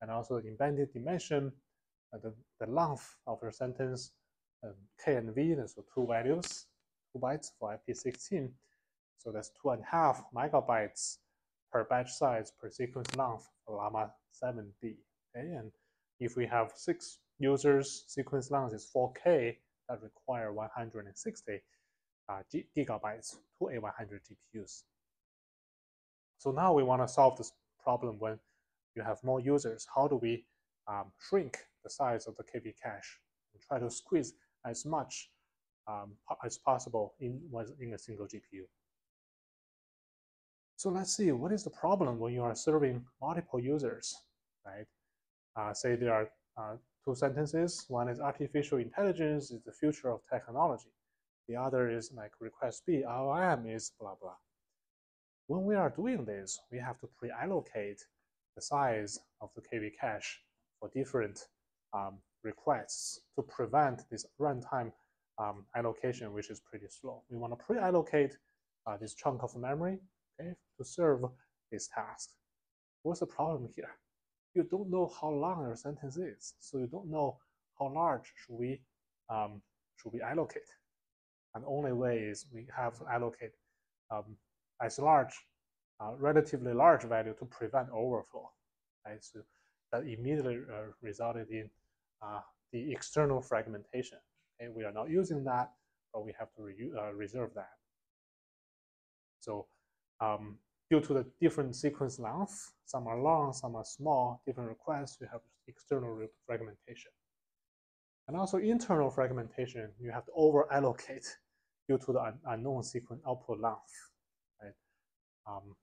and also the embedded dimension, uh, the, the length of your sentence, um, K and V, so two values, two bytes for FP16. So that's two and a half megabytes per batch size per sequence length for Llama 7B. Okay, and if we have six users, sequence length is 4K, that require 160 uh, gigabytes to A100 GPUs. So now we want to solve this problem when you have more users. How do we um, shrink the size of the KV cache and try to squeeze as much um, as possible in, in a single GPU? So let's see, what is the problem when you are serving multiple users, right? Uh, say there are uh, two sentences. One is artificial intelligence is the future of technology. The other is like request B, LLM is blah, blah. When we are doing this, we have to pre-allocate the size of the KV cache for different um, requests to prevent this runtime um, allocation, which is pretty slow. We want to pre-allocate uh, this chunk of memory okay, to serve this task. What's the problem here? you don't know how long your sentence is, so you don't know how large should we um, should we allocate. And the only way is we have to allocate um, as large, uh, relatively large value to prevent overflow. Right? So that immediately uh, resulted in uh, the external fragmentation. Okay? We are not using that, but we have to re uh, reserve that. So um, due to the different sequence length, some are long, some are small, different requests, you have external fragmentation. And also internal fragmentation, you have to over allocate due to the un unknown sequence output length? Um,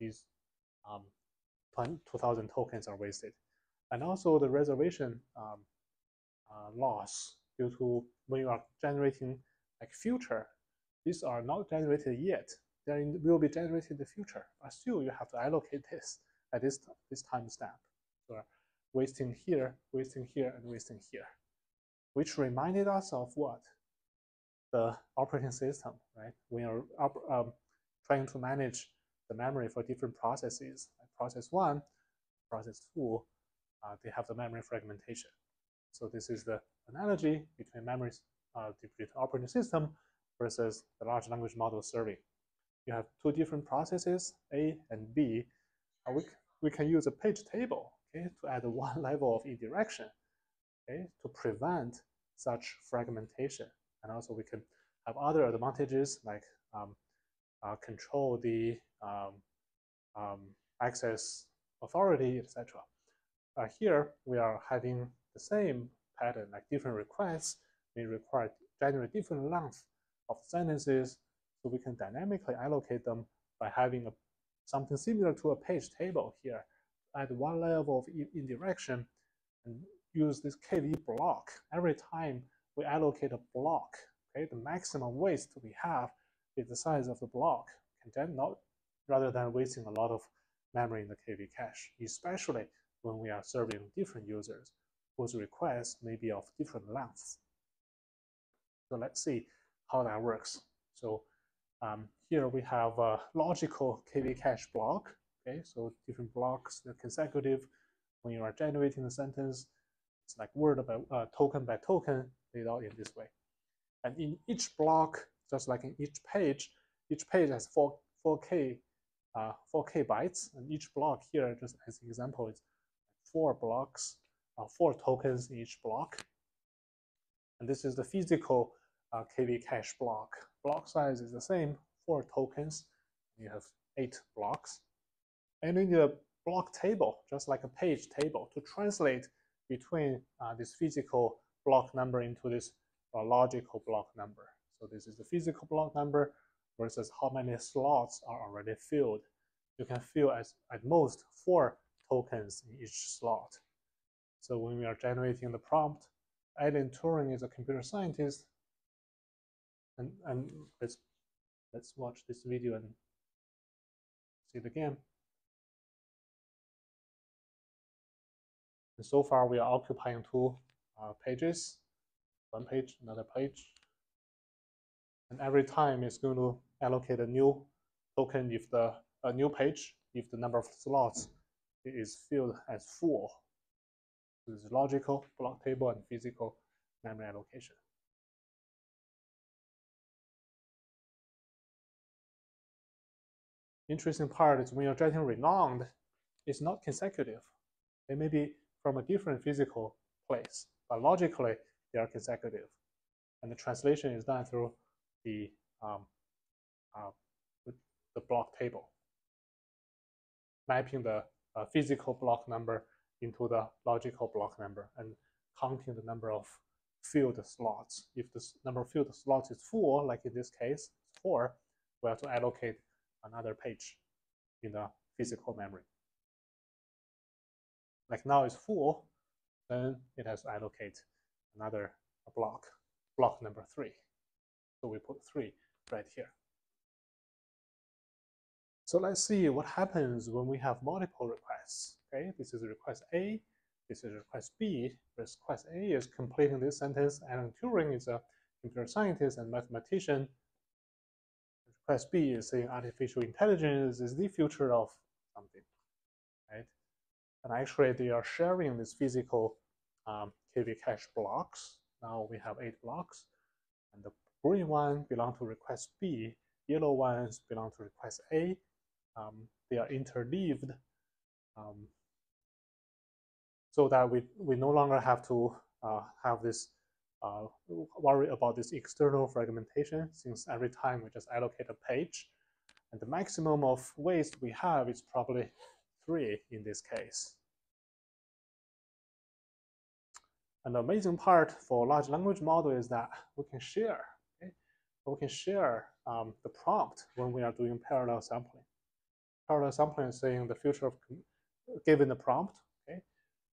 these um, 2000 tokens are wasted. And also the reservation um, uh, loss due to when you are generating like future, these are not generated yet. They will be generated in the future, but still you have to allocate this at this, this timestamp. So wasting here, wasting here, and wasting here which reminded us of what? The operating system, right? When you're um, trying to manage the memory for different processes, like process one, process two, uh, they have the memory fragmentation. So this is the analogy between memory, uh, operating system versus the large language model serving. You have two different processes, A and B. Uh, we, we can use a page table okay, to add one level of indirection okay, to prevent such fragmentation. And also we can have other advantages like um, control the um, um, access authority, etc. Uh, here we are having the same pattern, like different requests may require generate different length of sentences, so we can dynamically allocate them by having a, something similar to a page table here. Add one level of indirection and use this KV block every time we allocate a block. Okay, the maximum waste we have is the size of the block, not rather than wasting a lot of memory in the KV cache, especially when we are serving different users whose requests may be of different lengths. So let's see how that works. So um, here we have a logical KV cache block. Okay, so different blocks, they're consecutive. When you are generating the sentence, it's like word by uh, token by token laid out in this way. And in each block, just like in each page, each page has 4, 4K, uh, 4K bytes, and each block here, just as an example, is four blocks, uh, four tokens in each block. And this is the physical uh, KV cache block. Block size is the same, four tokens. You have eight blocks. And you need a block table, just like a page table, to translate between uh, this physical block number into this uh, logical block number. So this is the physical block number versus how many slots are already filled. You can fill as, at most four tokens in each slot. So when we are generating the prompt, Alan Turing is a computer scientist, and, and let's, let's watch this video and see it again. And so far, we are occupying two uh, pages, one page, another page. And every time it's going to allocate a new token if the a new page if the number of slots is filled as full. This is logical, block table, and physical memory allocation. Interesting part is when you're getting renowned, it's not consecutive. It may be from a different physical place but logically they are consecutive. And the translation is done through the, um, uh, the block table, mapping the uh, physical block number into the logical block number and counting the number of filled slots. If the number of filled slots is full, like in this case, four, we have to allocate another page in the physical memory. Like now it's full, then it has to allocate another block, block number three. So we put three right here. So let's see what happens when we have multiple requests. Okay, this is request A, this is request B. Request A is completing this sentence. Alan Turing is a computer scientist and mathematician. Request B is saying artificial intelligence is the future of something, right? And actually, they are sharing these physical um, KV cache blocks. Now we have eight blocks. And the green one belong to request B. Yellow ones belong to request A. Um, they are interleaved um, so that we, we no longer have to uh, have this uh, worry about this external fragmentation since every time we just allocate a page, And the maximum of ways we have is probably three in this case. And the amazing part for large language model is that we can share. We can share um, the prompt when we are doing parallel sampling. Parallel sampling is saying the future of given the prompt. Okay,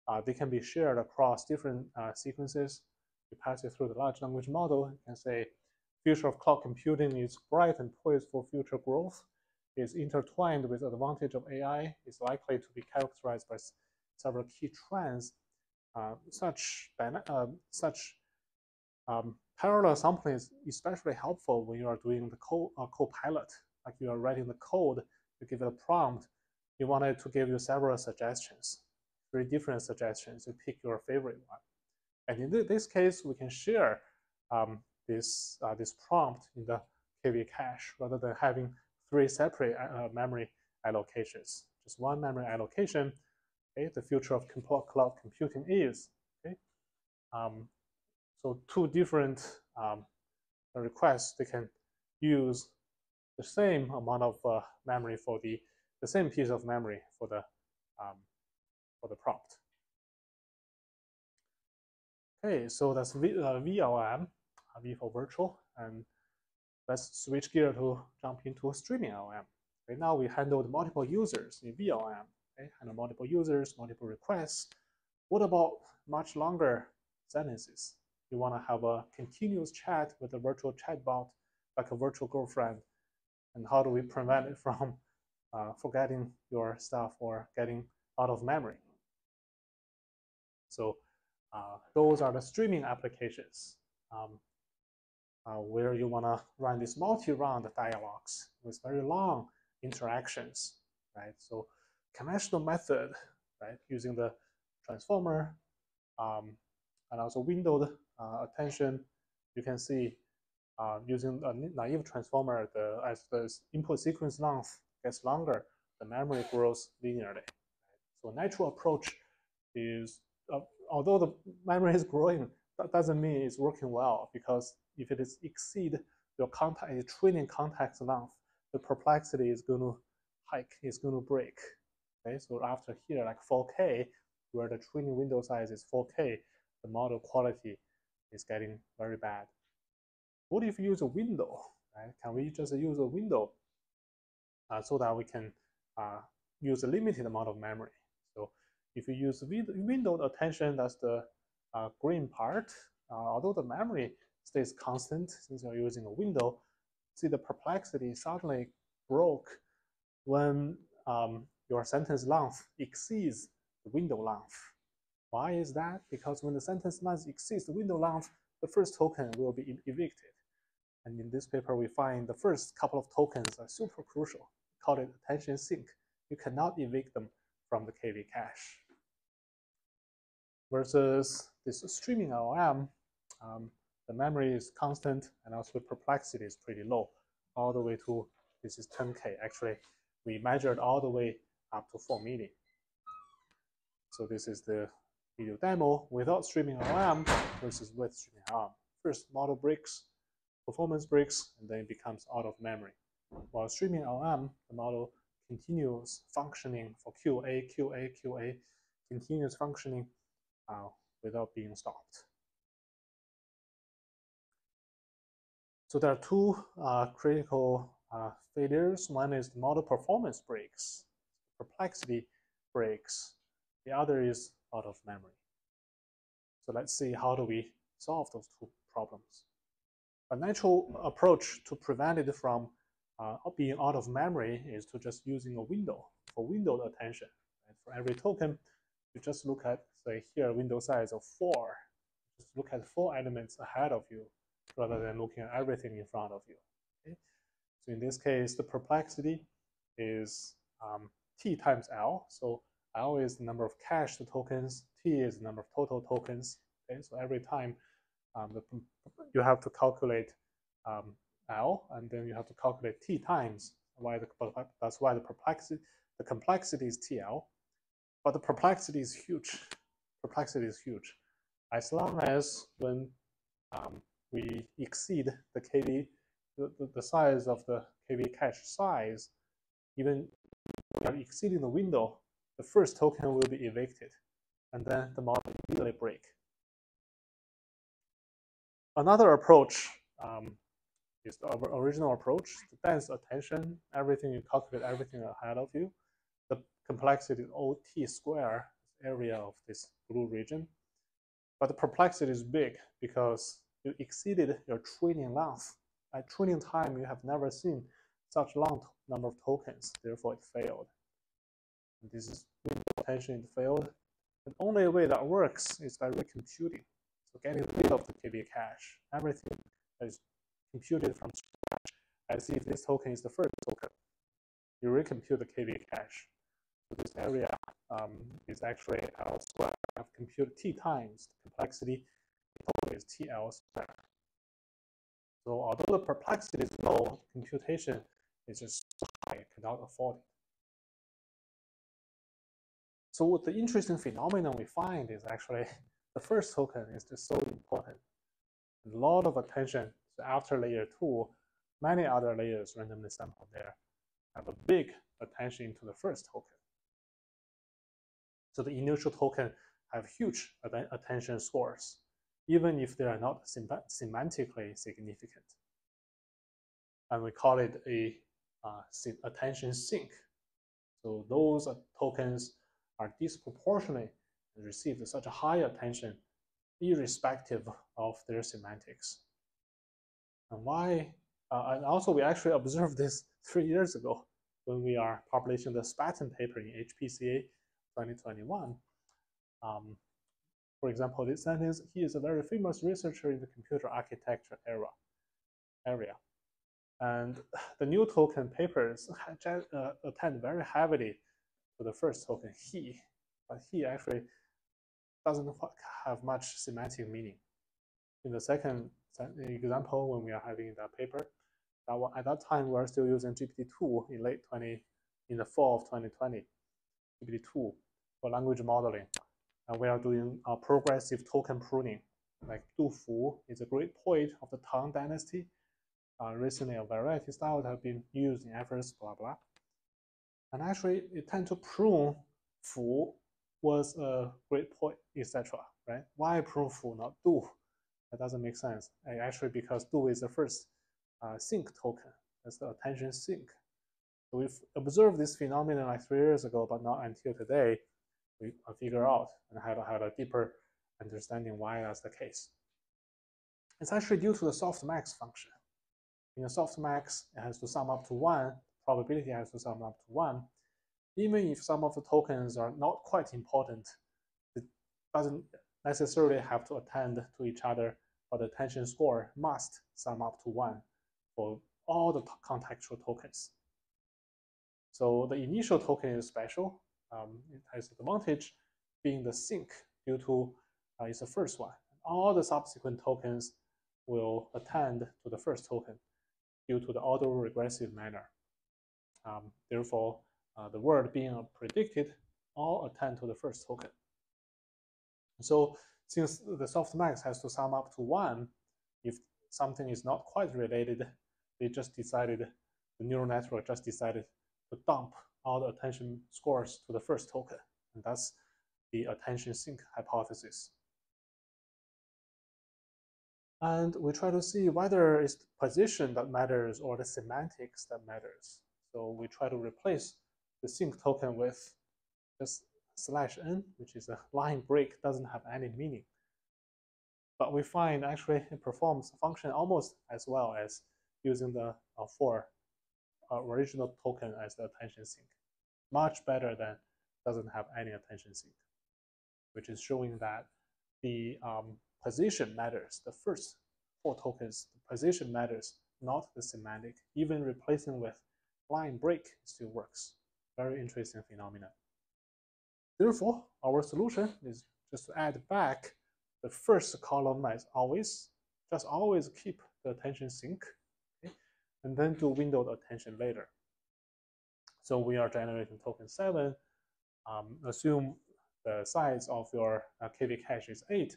uh, they can be shared across different uh, sequences. You pass it through the large language model. and say future of cloud computing is bright and poised for future growth. Is intertwined with advantage of AI. Is likely to be characterized by several key trends uh, such uh, such um, parallel sampling is especially helpful when you are doing the co uh, co-pilot, like you are writing the code, you give it a prompt, you want it to give you several suggestions, three different suggestions, you pick your favorite one. And in th this case, we can share um, this, uh, this prompt in the KV cache rather than having three separate uh, memory allocations. Just one memory allocation okay, the future of cloud computing is. Okay, um, so two different um, requests they can use the same amount of uh, memory for the the same piece of memory for the um, for the prompt. Okay, so that's v, uh, vLLM, uh, V for virtual, and let's switch gear to jump into streaming LM. Okay, now we handled multiple users in VLM okay, and multiple users, multiple requests. What about much longer sentences? You want to have a continuous chat with a virtual chatbot, like a virtual girlfriend. And how do we prevent it from uh, forgetting your stuff or getting out of memory? So uh, those are the streaming applications um, uh, where you want to run these multi-round dialogues with very long interactions, right? So conventional method, right, using the transformer um, and also windowed attention, you can see uh, using a naive transformer, the, as the input sequence length gets longer, the memory grows linearly. So a natural approach is, uh, although the memory is growing, that doesn't mean it's working well because if it is exceed your contact, training context length, the perplexity is going to hike, is going to break. Okay, so after here, like 4K, where the training window size is 4K, the model quality is getting very bad. What if you use a window? Right? Can we just use a window uh, so that we can uh, use a limited amount of memory? So if you use windowed attention, that's the uh, green part. Uh, although the memory stays constant since you're using a window, see the perplexity suddenly broke when um, your sentence length exceeds the window length. Why is that? Because when the sentence length exceeds the window length, the first token will be evicted. And in this paper, we find the first couple of tokens are super crucial. We call it attention sink. You cannot evict them from the KV cache. Versus this streaming LM, um, the memory is constant and also the perplexity is pretty low, all the way to this is 10K. Actually, we measured all the way up to 4 million. So this is the video demo without streaming LM versus with streaming LM. First, model breaks, performance breaks, and then it becomes out of memory. While streaming LM, the model continues functioning for QA, QA, QA, continuous functioning uh, without being stopped. So there are two uh, critical uh, failures. One is the model performance breaks perplexity breaks. The other is out of memory. So let's see how do we solve those two problems. A natural approach to prevent it from uh, being out of memory is to just using a window for windowed attention. And for every token, you just look at, say here, window size of four. Just look at four elements ahead of you rather than looking at everything in front of you. Okay? So in this case, the perplexity is um, t times L. So L is the number of cached tokens, T is the number of total tokens. Okay, so every time um, the, you have to calculate um, L, and then you have to calculate T times why the that's why the perplexity the complexity is TL, but the perplexity is huge. Perplexity is huge. As long as when um, we exceed the KV the, the, size of the KV cache size, even exceeding the window, the first token will be evicted, and then the model immediately break. Another approach um, is the original approach, dense attention, everything you calculate everything ahead of you. The complexity is OT square area of this blue region. But the perplexity is big because you exceeded your training length. At training time, you have never seen such long number of tokens, therefore it failed. This is attention it failed. The only way that works is by recomputing. So getting rid of the KV cache, everything is computed from scratch as if this token is the first token. You recompute the KV cache. So this area um, is actually L squared of compute T times the complexity is TL squared. So although the perplexity is low, computation is just high, cannot afford it. So what the interesting phenomenon we find is actually the first token is just so important. A lot of attention so after layer two, many other layers randomly sampled there have a big attention to the first token. So the initial token have huge attention scores, even if they are not semantically significant. And we call it a uh, attention sink. So those tokens are disproportionate and receive such a high attention irrespective of their semantics. And why? Uh, and also, we actually observed this three years ago when we are publishing the SpAtten paper in HPCA 2021. Um, for example, this sentence, he is a very famous researcher in the computer architecture era, area. And the new token papers uh, attend very heavily to the first token, he, but he actually doesn't have much semantic meaning. In the second example, when we are having that paper, that at that time we are still using GPT-2 in late 20, in the fall of 2020, GPT-2 for language modeling. And we are doing a progressive token pruning. Like Du Fu is a great poet of the Tang Dynasty. Uh, recently, a variety styles have been used in efforts, blah, blah. And actually, it tend to prune Fu was a great poet, etc. Right? Why prune Fu, not Du? That doesn't make sense. Actually, because Du is the first uh, sink token. That's the attention sink. So we've observed this phenomenon like three years ago, but not until today we figure out and had, had a deeper understanding why that's the case. It's actually due to the softmax function. In a softmax, it has to sum up to one, probability has to sum up to one. Even if some of the tokens are not quite important, it doesn't necessarily have to attend to each other, but the attention score must sum up to one for all the contextual tokens. So the initial token is special. Um, it has the advantage being the sink due to uh, it's the first one. All the subsequent tokens will attend to the first token due to the autoregressive manner. Um, therefore, uh, the word being predicted all attend to the first token. So since the softmax has to sum up to one, if something is not quite related, they just decided, the neural network just decided to dump all the attention scores to the first token. And that's the attention sink hypothesis. And we try to see whether it's the position that matters or the semantics that matters. So we try to replace the sink token with just slash n, which is a line break, doesn't have any meaning. But we find actually it performs function almost as well as using the uh, for uh, original token as the attention sink. Much better than doesn't have any attention sink, which is showing that the um, position matters. The first four tokens, the position matters, not the semantic. Even replacing with line break still works. Very interesting phenomenon. Therefore, our solution is just to add back the first column as always. Just always keep the attention sink, okay? and then do windowed attention later. So we are generating token 7. Um, assume the size of your uh, KV cache is 8.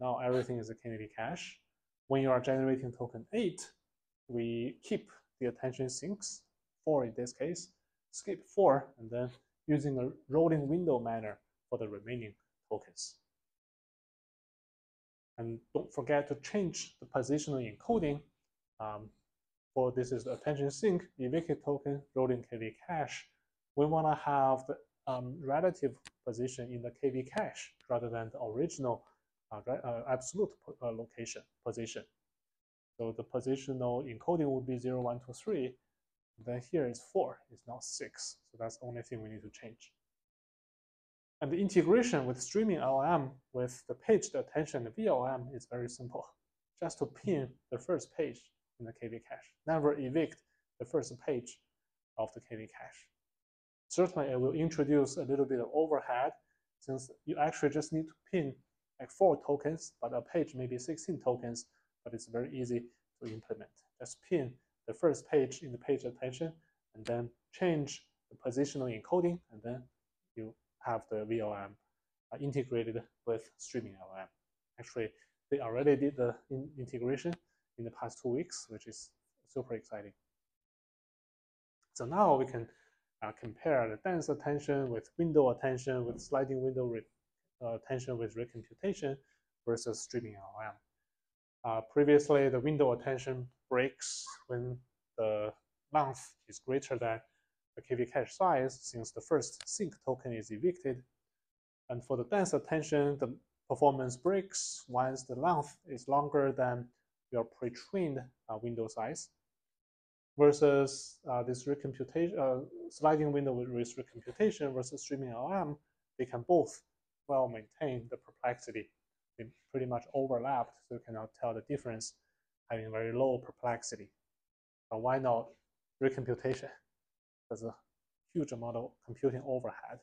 Now everything is a KV cache. When you are generating token 8, we keep the attention sinks, four in this case, skip four, and then using a rolling window manner for the remaining tokens. And don't forget to change the positional encoding. Um, for this is the attention sink, evicted token, rolling KV cache. We want to have the um, relative position in the KV cache rather than the original uh, uh, absolute uh, location position. So the positional encoding would be 0, 1, 2, 3. Then here is 4, it's not 6. So that's the only thing we need to change. And the integration with streaming LLM with the attention the vLLM is very simple. Just to pin the first page in the KV cache. Never evict the first page of the KV cache. Certainly, it will introduce a little bit of overhead since you actually just need to pin like four tokens, but a page maybe 16 tokens, but it's very easy to implement. Just pin the first page in the page attention and then change the positional encoding, and then you have the vLLM uh, integrated with streaming LLM. Actually, they already did the in integration in the past two weeks, which is super exciting. So now we can uh, compare the dense attention with window attention with sliding window uh, attention with recomputation versus streaming LLM. Uh, previously, the window attention breaks when the length is greater than the KV cache size since the first sink token is evicted. And for the dense attention, the performance breaks once the length is longer than your pre-trained uh, window size versus uh, this recomputation, uh, sliding window with recomputation versus streaming LM, they can both well maintain the perplexity. They pretty much overlapped, so you cannot tell the difference having very low perplexity. But why not recomputation? There's a huge amount of computing overhead.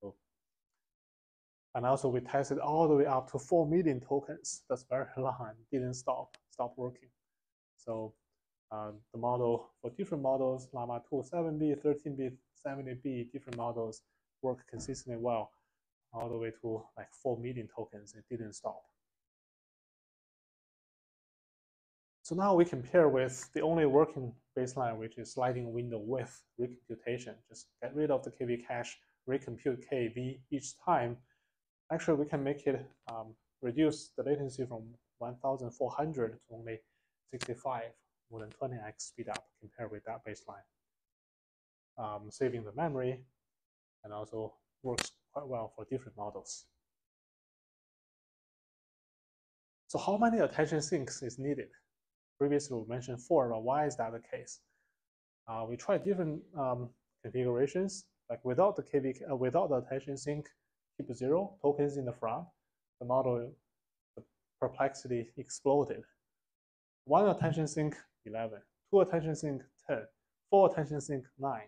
So, and also we tested all the way up to 4 million tokens. That's very long and didn't stop, stop working. So uh, the model for different models, Llama 2, 7B, 13B, 70B, different models work consistently well all the way to like 4 million tokens. It didn't stop. So now we compare with the only working baseline, which is sliding window with recomputation. Just get rid of the KV cache, recompute KV each time. Actually, we can make it um, reduce the latency from 1,400 to only 65 more than 20x speed up compared with that baseline. Um, saving the memory and also works quite well for different models. So how many attention sinks is needed? Previously we mentioned four, but why is that the case? Uh, we tried different um, configurations, like without the KV, uh, without the attention sink, keep zero tokens in the front, the model, the perplexity exploded. One attention sink 11, two attention sink 10, four attention sink 9,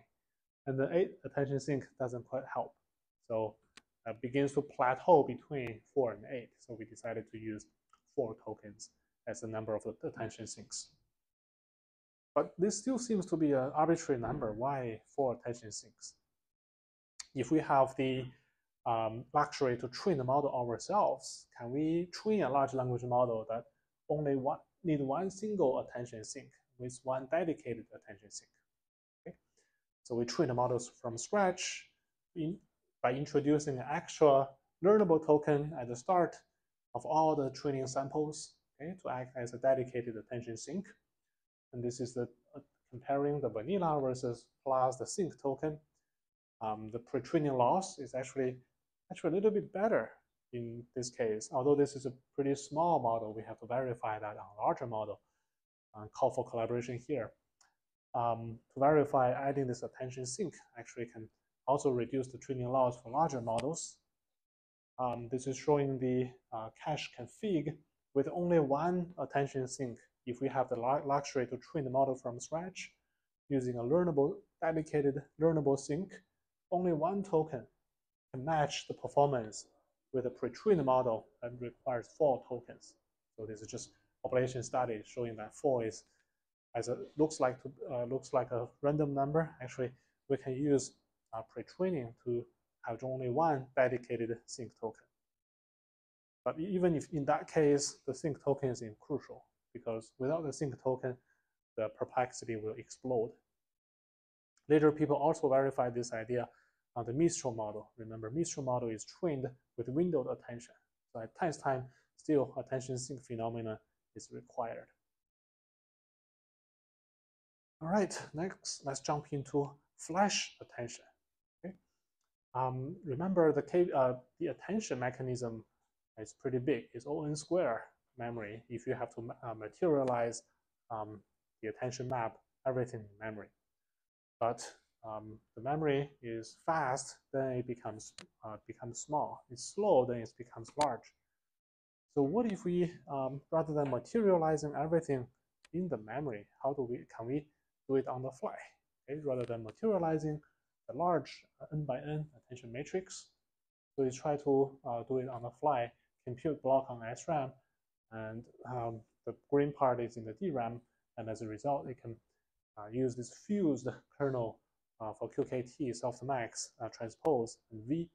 and the eight attention sink doesn't quite help. So it uh, begins to plateau between 4 and 8. So we decided to use 4 tokens as the number of the attention sinks. But this still seems to be an arbitrary number. Why 4 attention sinks? If we have the um, luxury to train the model ourselves, can we train a large language model that only one, need one single attention sink with one dedicated attention sink. Okay? So we train the models from scratch in, by introducing an extra learnable token at the start of all the training samples okay, to act as a dedicated attention sink. And this is the uh, comparing the vanilla versus plus the sink token. Um, the pre-training loss is actually actually a little bit better in this case, although this is a pretty small model, we have to verify that on a larger model. Uh, call for collaboration here. Um, to verify adding this attention sink actually can also reduce the training loss for larger models. Um, this is showing the uh, cache config with only one attention sink. If we have the luxury to train the model from scratch using a learnable, dedicated learnable sink, only one token can match the performance with a pre-trained model that requires four tokens. So this is just population study showing that four is as it looks like to, uh, looks like a random number. Actually, we can use uh, pre-training to have only one dedicated sink token. But even if in that case, the sink token is crucial because without the sink token, the perplexity will explode. Later, people also verified this idea on the Mistral model. Remember, Mistral model is trained with windowed attention. So at times time, still attention sink phenomena is required. All right, next, let's jump into flash attention. Um, remember the uh, the attention mechanism is pretty big. It's O n square memory. If you have to uh, materialize um, the attention map, everything in memory. But um, the memory is fast, then it becomes uh, becomes small. It's slow, then it becomes large. So what if we, um, rather than materializing everything in the memory, how do we can we do it on the fly? Okay, rather than materializing the large n by n attention matrix, so we try to uh, do it on the fly, compute block on SRAM, and um, the green part is in the DRAM, and as a result, it can uh, use this fused kernel uh, for QKT softmax uh, transpose and V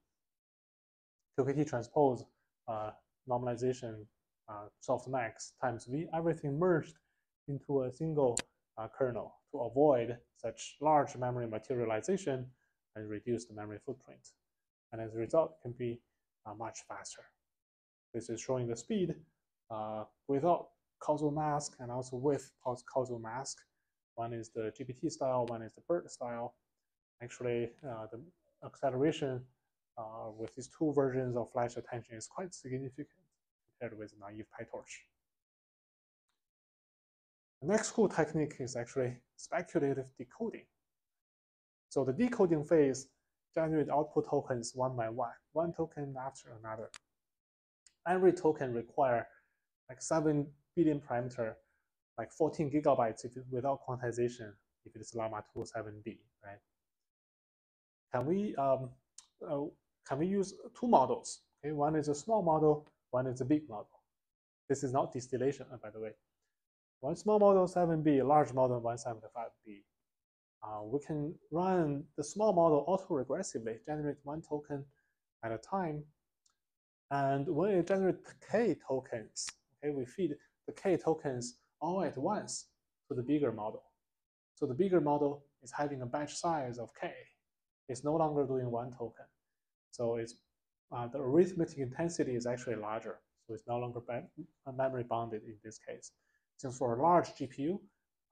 QKT transpose uh, normalization uh, softmax times V, everything merged into a single kernel to avoid such large memory materialization and reduce the memory footprint. And as a result, it can be uh, much faster. This is showing the speed uh, without causal mask and also with causal mask. One is the GPT style, one is the BERT style. Actually, uh, the acceleration uh, with these two versions of flash attention is quite significant compared with naive PyTorch. The next cool technique is actually speculative decoding. So the decoding phase generates output tokens one by one, one token after another. Every token require like 7 billion parameter, like 14 gigabytes if it, without quantization, if it's Llama 2 7B, right? Can we um, uh, can we use two models? Okay, one is a small model, one is a big model. This is not distillation, uh, by the way. One small model 7B, large model 175B. Uh, we can run the small model auto-regressively, generate one token at a time. And when it generates k tokens, okay, we feed the k tokens all at once to the bigger model. So the bigger model is having a batch size of k. It's no longer doing one token. So it's uh, the arithmetic intensity is actually larger. So it's no longer uh, memory bounded in this case. Since for a large GPU,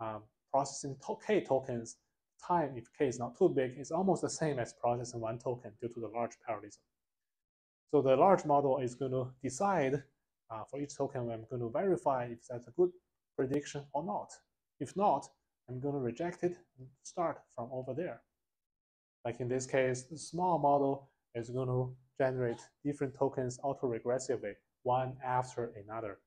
um, processing to k tokens, time if k is not too big is almost the same as processing one token due to the large parallelism. So the large model is going to decide uh, for each token, I'm going to verify if that's a good prediction or not. If not, I'm going to reject it and start from over there. Like in this case, the small model is going to generate different tokens auto-regressively, one after another.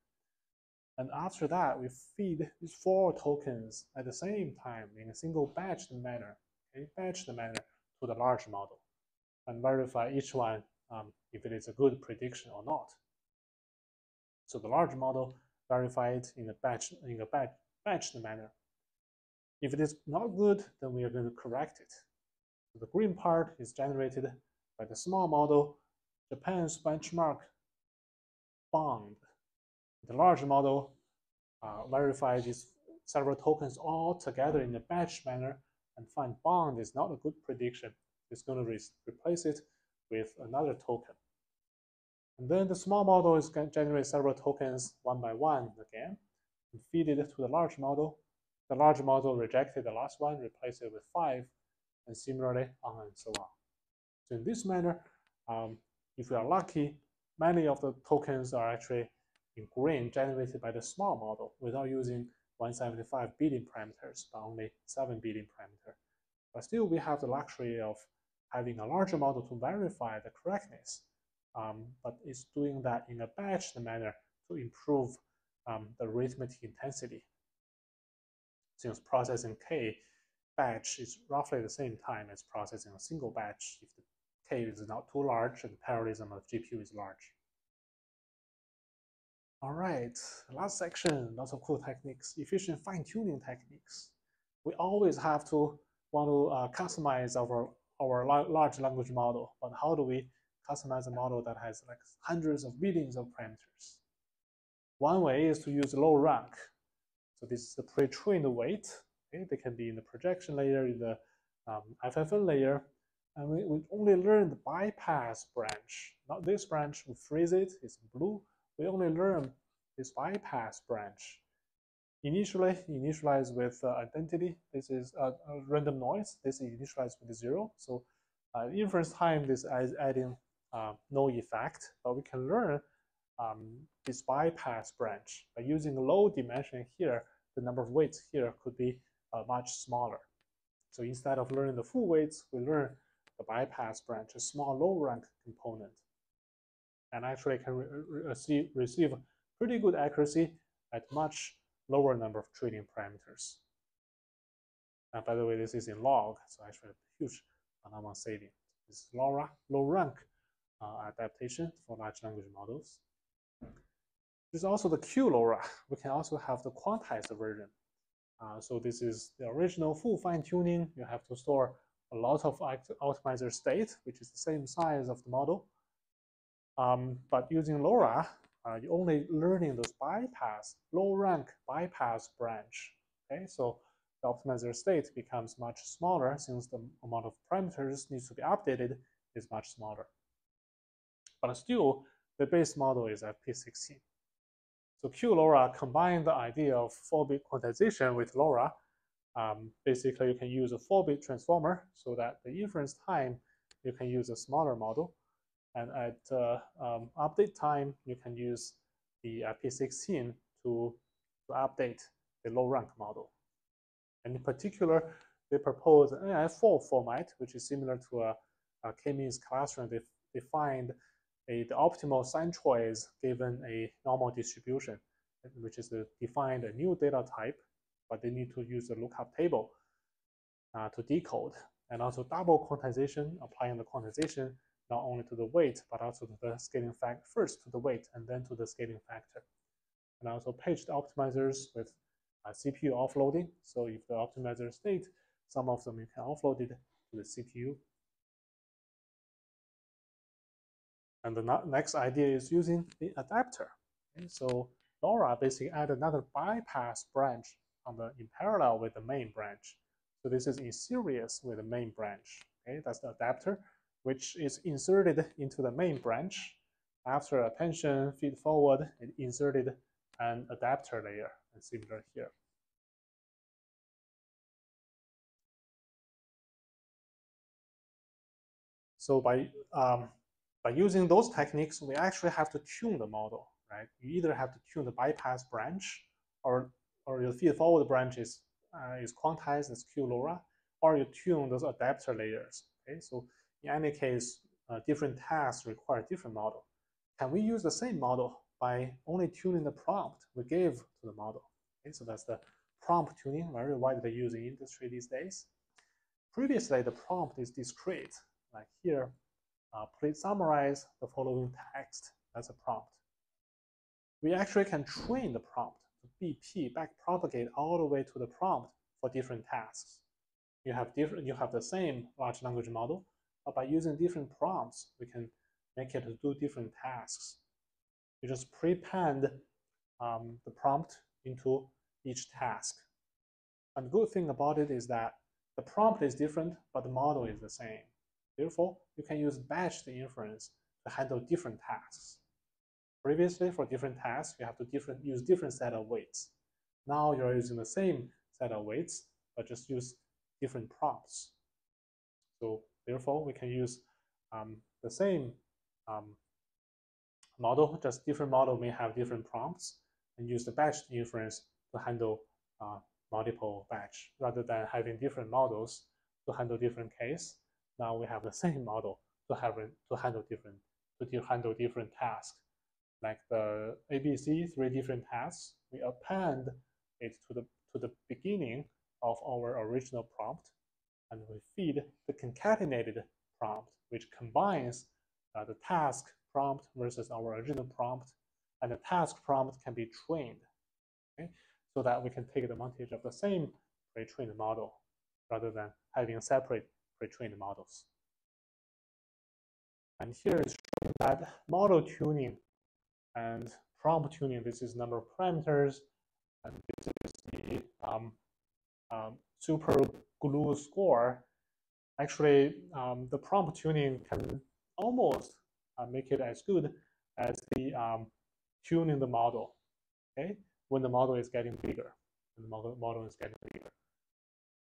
And after that, we feed these four tokens at the same time in a single batched manner, okay, batched manner to the large model, and verify each one um, if it is a good prediction or not. So the large model verified in a batch in a batch batched manner. If it is not good, then we are going to correct it. So the green part is generated by the small model, Japan's benchmark Bond. The large model uh, verifies these several tokens all together in a batch manner and find Bond is not a good prediction. It's going to re replace it with another token. And then the small model is going to generate several tokens one by one again, and feed it to the large model. The large model rejected the last one, replaced it with five, and similarly on and so on. So in this manner, um, if we are lucky, many of the tokens are actually in green generated by the small model without using 175 billion parameters, but only 7 billion parameter. But still, we have the luxury of having a larger model to verify the correctness um, but it's doing that in a batched manner to improve um, the arithmetic intensity. Since processing K batch is roughly the same time as processing a single batch if the K is not too large and the parallelism of GPU is large. All right, last section, lots of cool techniques, efficient fine-tuning techniques. We always have to want to uh, customize our, our large language model, but how do we customize a model that has like hundreds of billions of parameters. One way is to use low rank. So this is the pre-trained weight. Okay, they can be in the projection layer, in the um, FFN layer, and we, we only learn the bypass branch, not this branch. We freeze it, it's blue. We only learn this bypass branch. Initially, initialize with uh, identity. This is a, a, random noise. This is initialized with zero. So uh, inference time, this is adding uh, no effect, but we can learn um, this bypass branch by using low dimension here. The number of weights here could be uh, much smaller. So instead of learning the full weights, we learn the bypass branch, a small low rank component. And actually can re receive, receive pretty good accuracy at much lower number of training parameters. And by the way, this is in log, so actually a huge amount saving. This is LoRa, low rank uh, adaptation for large language models. There's also the QLoRa. We can also have the quantized version. Uh, so this is the original full fine tuning. You have to store a lot of optimizer state, which is the same size of the model. Um, but using LoRa, uh, you're only learning those bypass, low rank bypass branch. Okay, so the optimizer state becomes much smaller since the amount of parameters needs to be updated is much smaller. But still, the base model is FP16. So QLoRa combined the idea of 4-bit quantization with LoRa. Um, basically, you can use a 4-bit transformer so that the inference time, you can use a smaller model. And at uh, um, update time, you can use the IP16 to, to update the low rank model. And in particular, they propose an NF4 format, which is similar to a, a k-means clustering. They, they find a, the optimal sign choice given a normal distribution, which is to define a new data type, but they need to use a lookup table uh, to decode. And also double quantization, applying the quantization not only to the weight, but also to the scaling factor, first to the weight and then to the scaling factor. And also paged optimizers with uh, CPU offloading. So if the optimizer state, some of them you can offload it to the CPU And the next idea is using the adapter. Okay? So LoRa basically add another bypass branch on the in parallel with the main branch. So this is in series with the main branch. Okay, that's the adapter, which is inserted into the main branch. After attention feed forward, it inserted an adapter layer, and similar here. So by um, by using those techniques, we actually have to tune the model, right? You either have to tune the bypass branch or, or your feed-forward branch is, uh, is quantized as QLoRa, or you tune those adapter layers, okay? So in any case, uh, different tasks require different model. Can we use the same model by only tuning the prompt we gave to the model? Okay, so that's the prompt tuning, very widely used in industry these days. Previously, the prompt is discrete. Like here, uh, please summarize the following text as a prompt. We actually can train the prompt to BP backpropagate all the way to the prompt for different tasks. You have different, you have the same large language model, but by using different prompts, we can make it do different tasks. You just prepend um, the prompt into each task. And the good thing about it is that the prompt is different, but the model is the same. Therefore, you can use batched inference to handle different tasks. Previously, for different tasks, you have to different, use different set of weights. Now you're using the same set of weights, but just use different prompts. So therefore, we can use um, the same um, model, just different model may have different prompts, and use the batch inference to handle uh, multiple batch, rather than having different models to handle different case. Now we have the same model to have to handle different to handle different tasks. Like the ABC, three different tasks, we append it to the to the beginning of our original prompt, and we feed the concatenated prompt, which combines uh, the task prompt versus our original prompt, and the task prompt can be trained, okay? so that we can take advantage of the same pre-trained model rather than having separate pre-trained models. And here is showing that model tuning and prompt tuning. This is number of parameters, and this is the um, um, super glue score, actually um, the prompt tuning can almost uh, make it as good as the um, tuning the model, okay, when the model is getting bigger, when the model, model is getting bigger.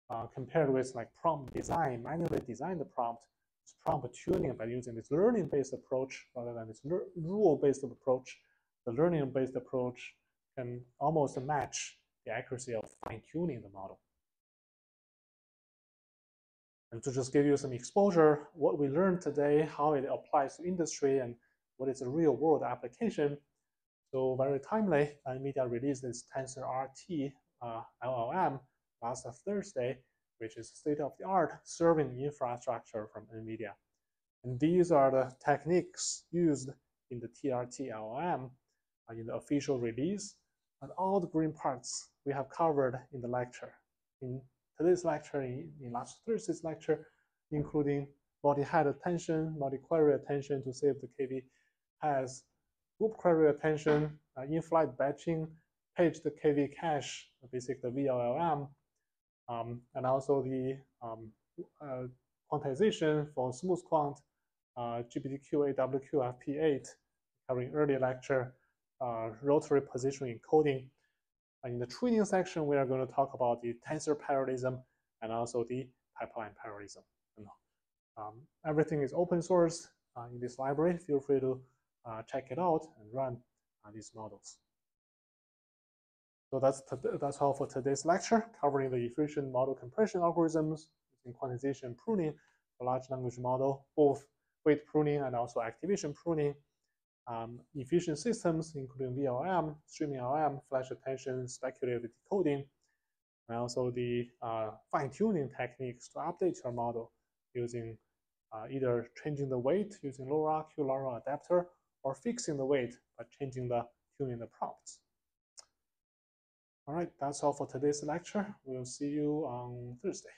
Uh, compared with like prompt design, manually design the prompt, it's prompt tuning by using this learning-based approach rather than this rule-based approach. The learning-based approach can almost match the accuracy of fine-tuning the model. And to just give you some exposure, what we learned today, how it applies to industry and what is a real world application. So very timely, NVIDIA released this TensorRT uh, LLM last Thursday, which is state-of-the-art serving infrastructure from NVIDIA. And these are the techniques used in the TRT LLM uh, in the official release. And all the green parts we have covered in the lecture. In today's lecture, in, in last Thursday's lecture, including multi-head attention, multi-query attention to save the KV has group query attention, uh, in-flight batching, page the KV cache, basically the VLLM, um, and also the um, uh, quantization for SmoothQuant, uh, GPTQ AWQ FP8, covering earlier lecture, uh, rotary position encoding. In the training section, we are going to talk about the tensor parallelism and also the pipeline parallelism. And, um, everything is open source uh, in this library. Feel free to uh, check it out and run uh, these models. So that's, that's all for today's lecture, covering the efficient model compression algorithms using quantization pruning for large language model, both weight pruning and also activation pruning, um, efficient systems, including vLLM, streaming LM, flash attention, speculative decoding, and also the uh, fine-tuning techniques to update your model using uh, either changing the weight using LoRa, QLoRa adapter, or fixing the weight by changing the tuning the prompts. All right, that's all for today's lecture. We'll see you on Thursday.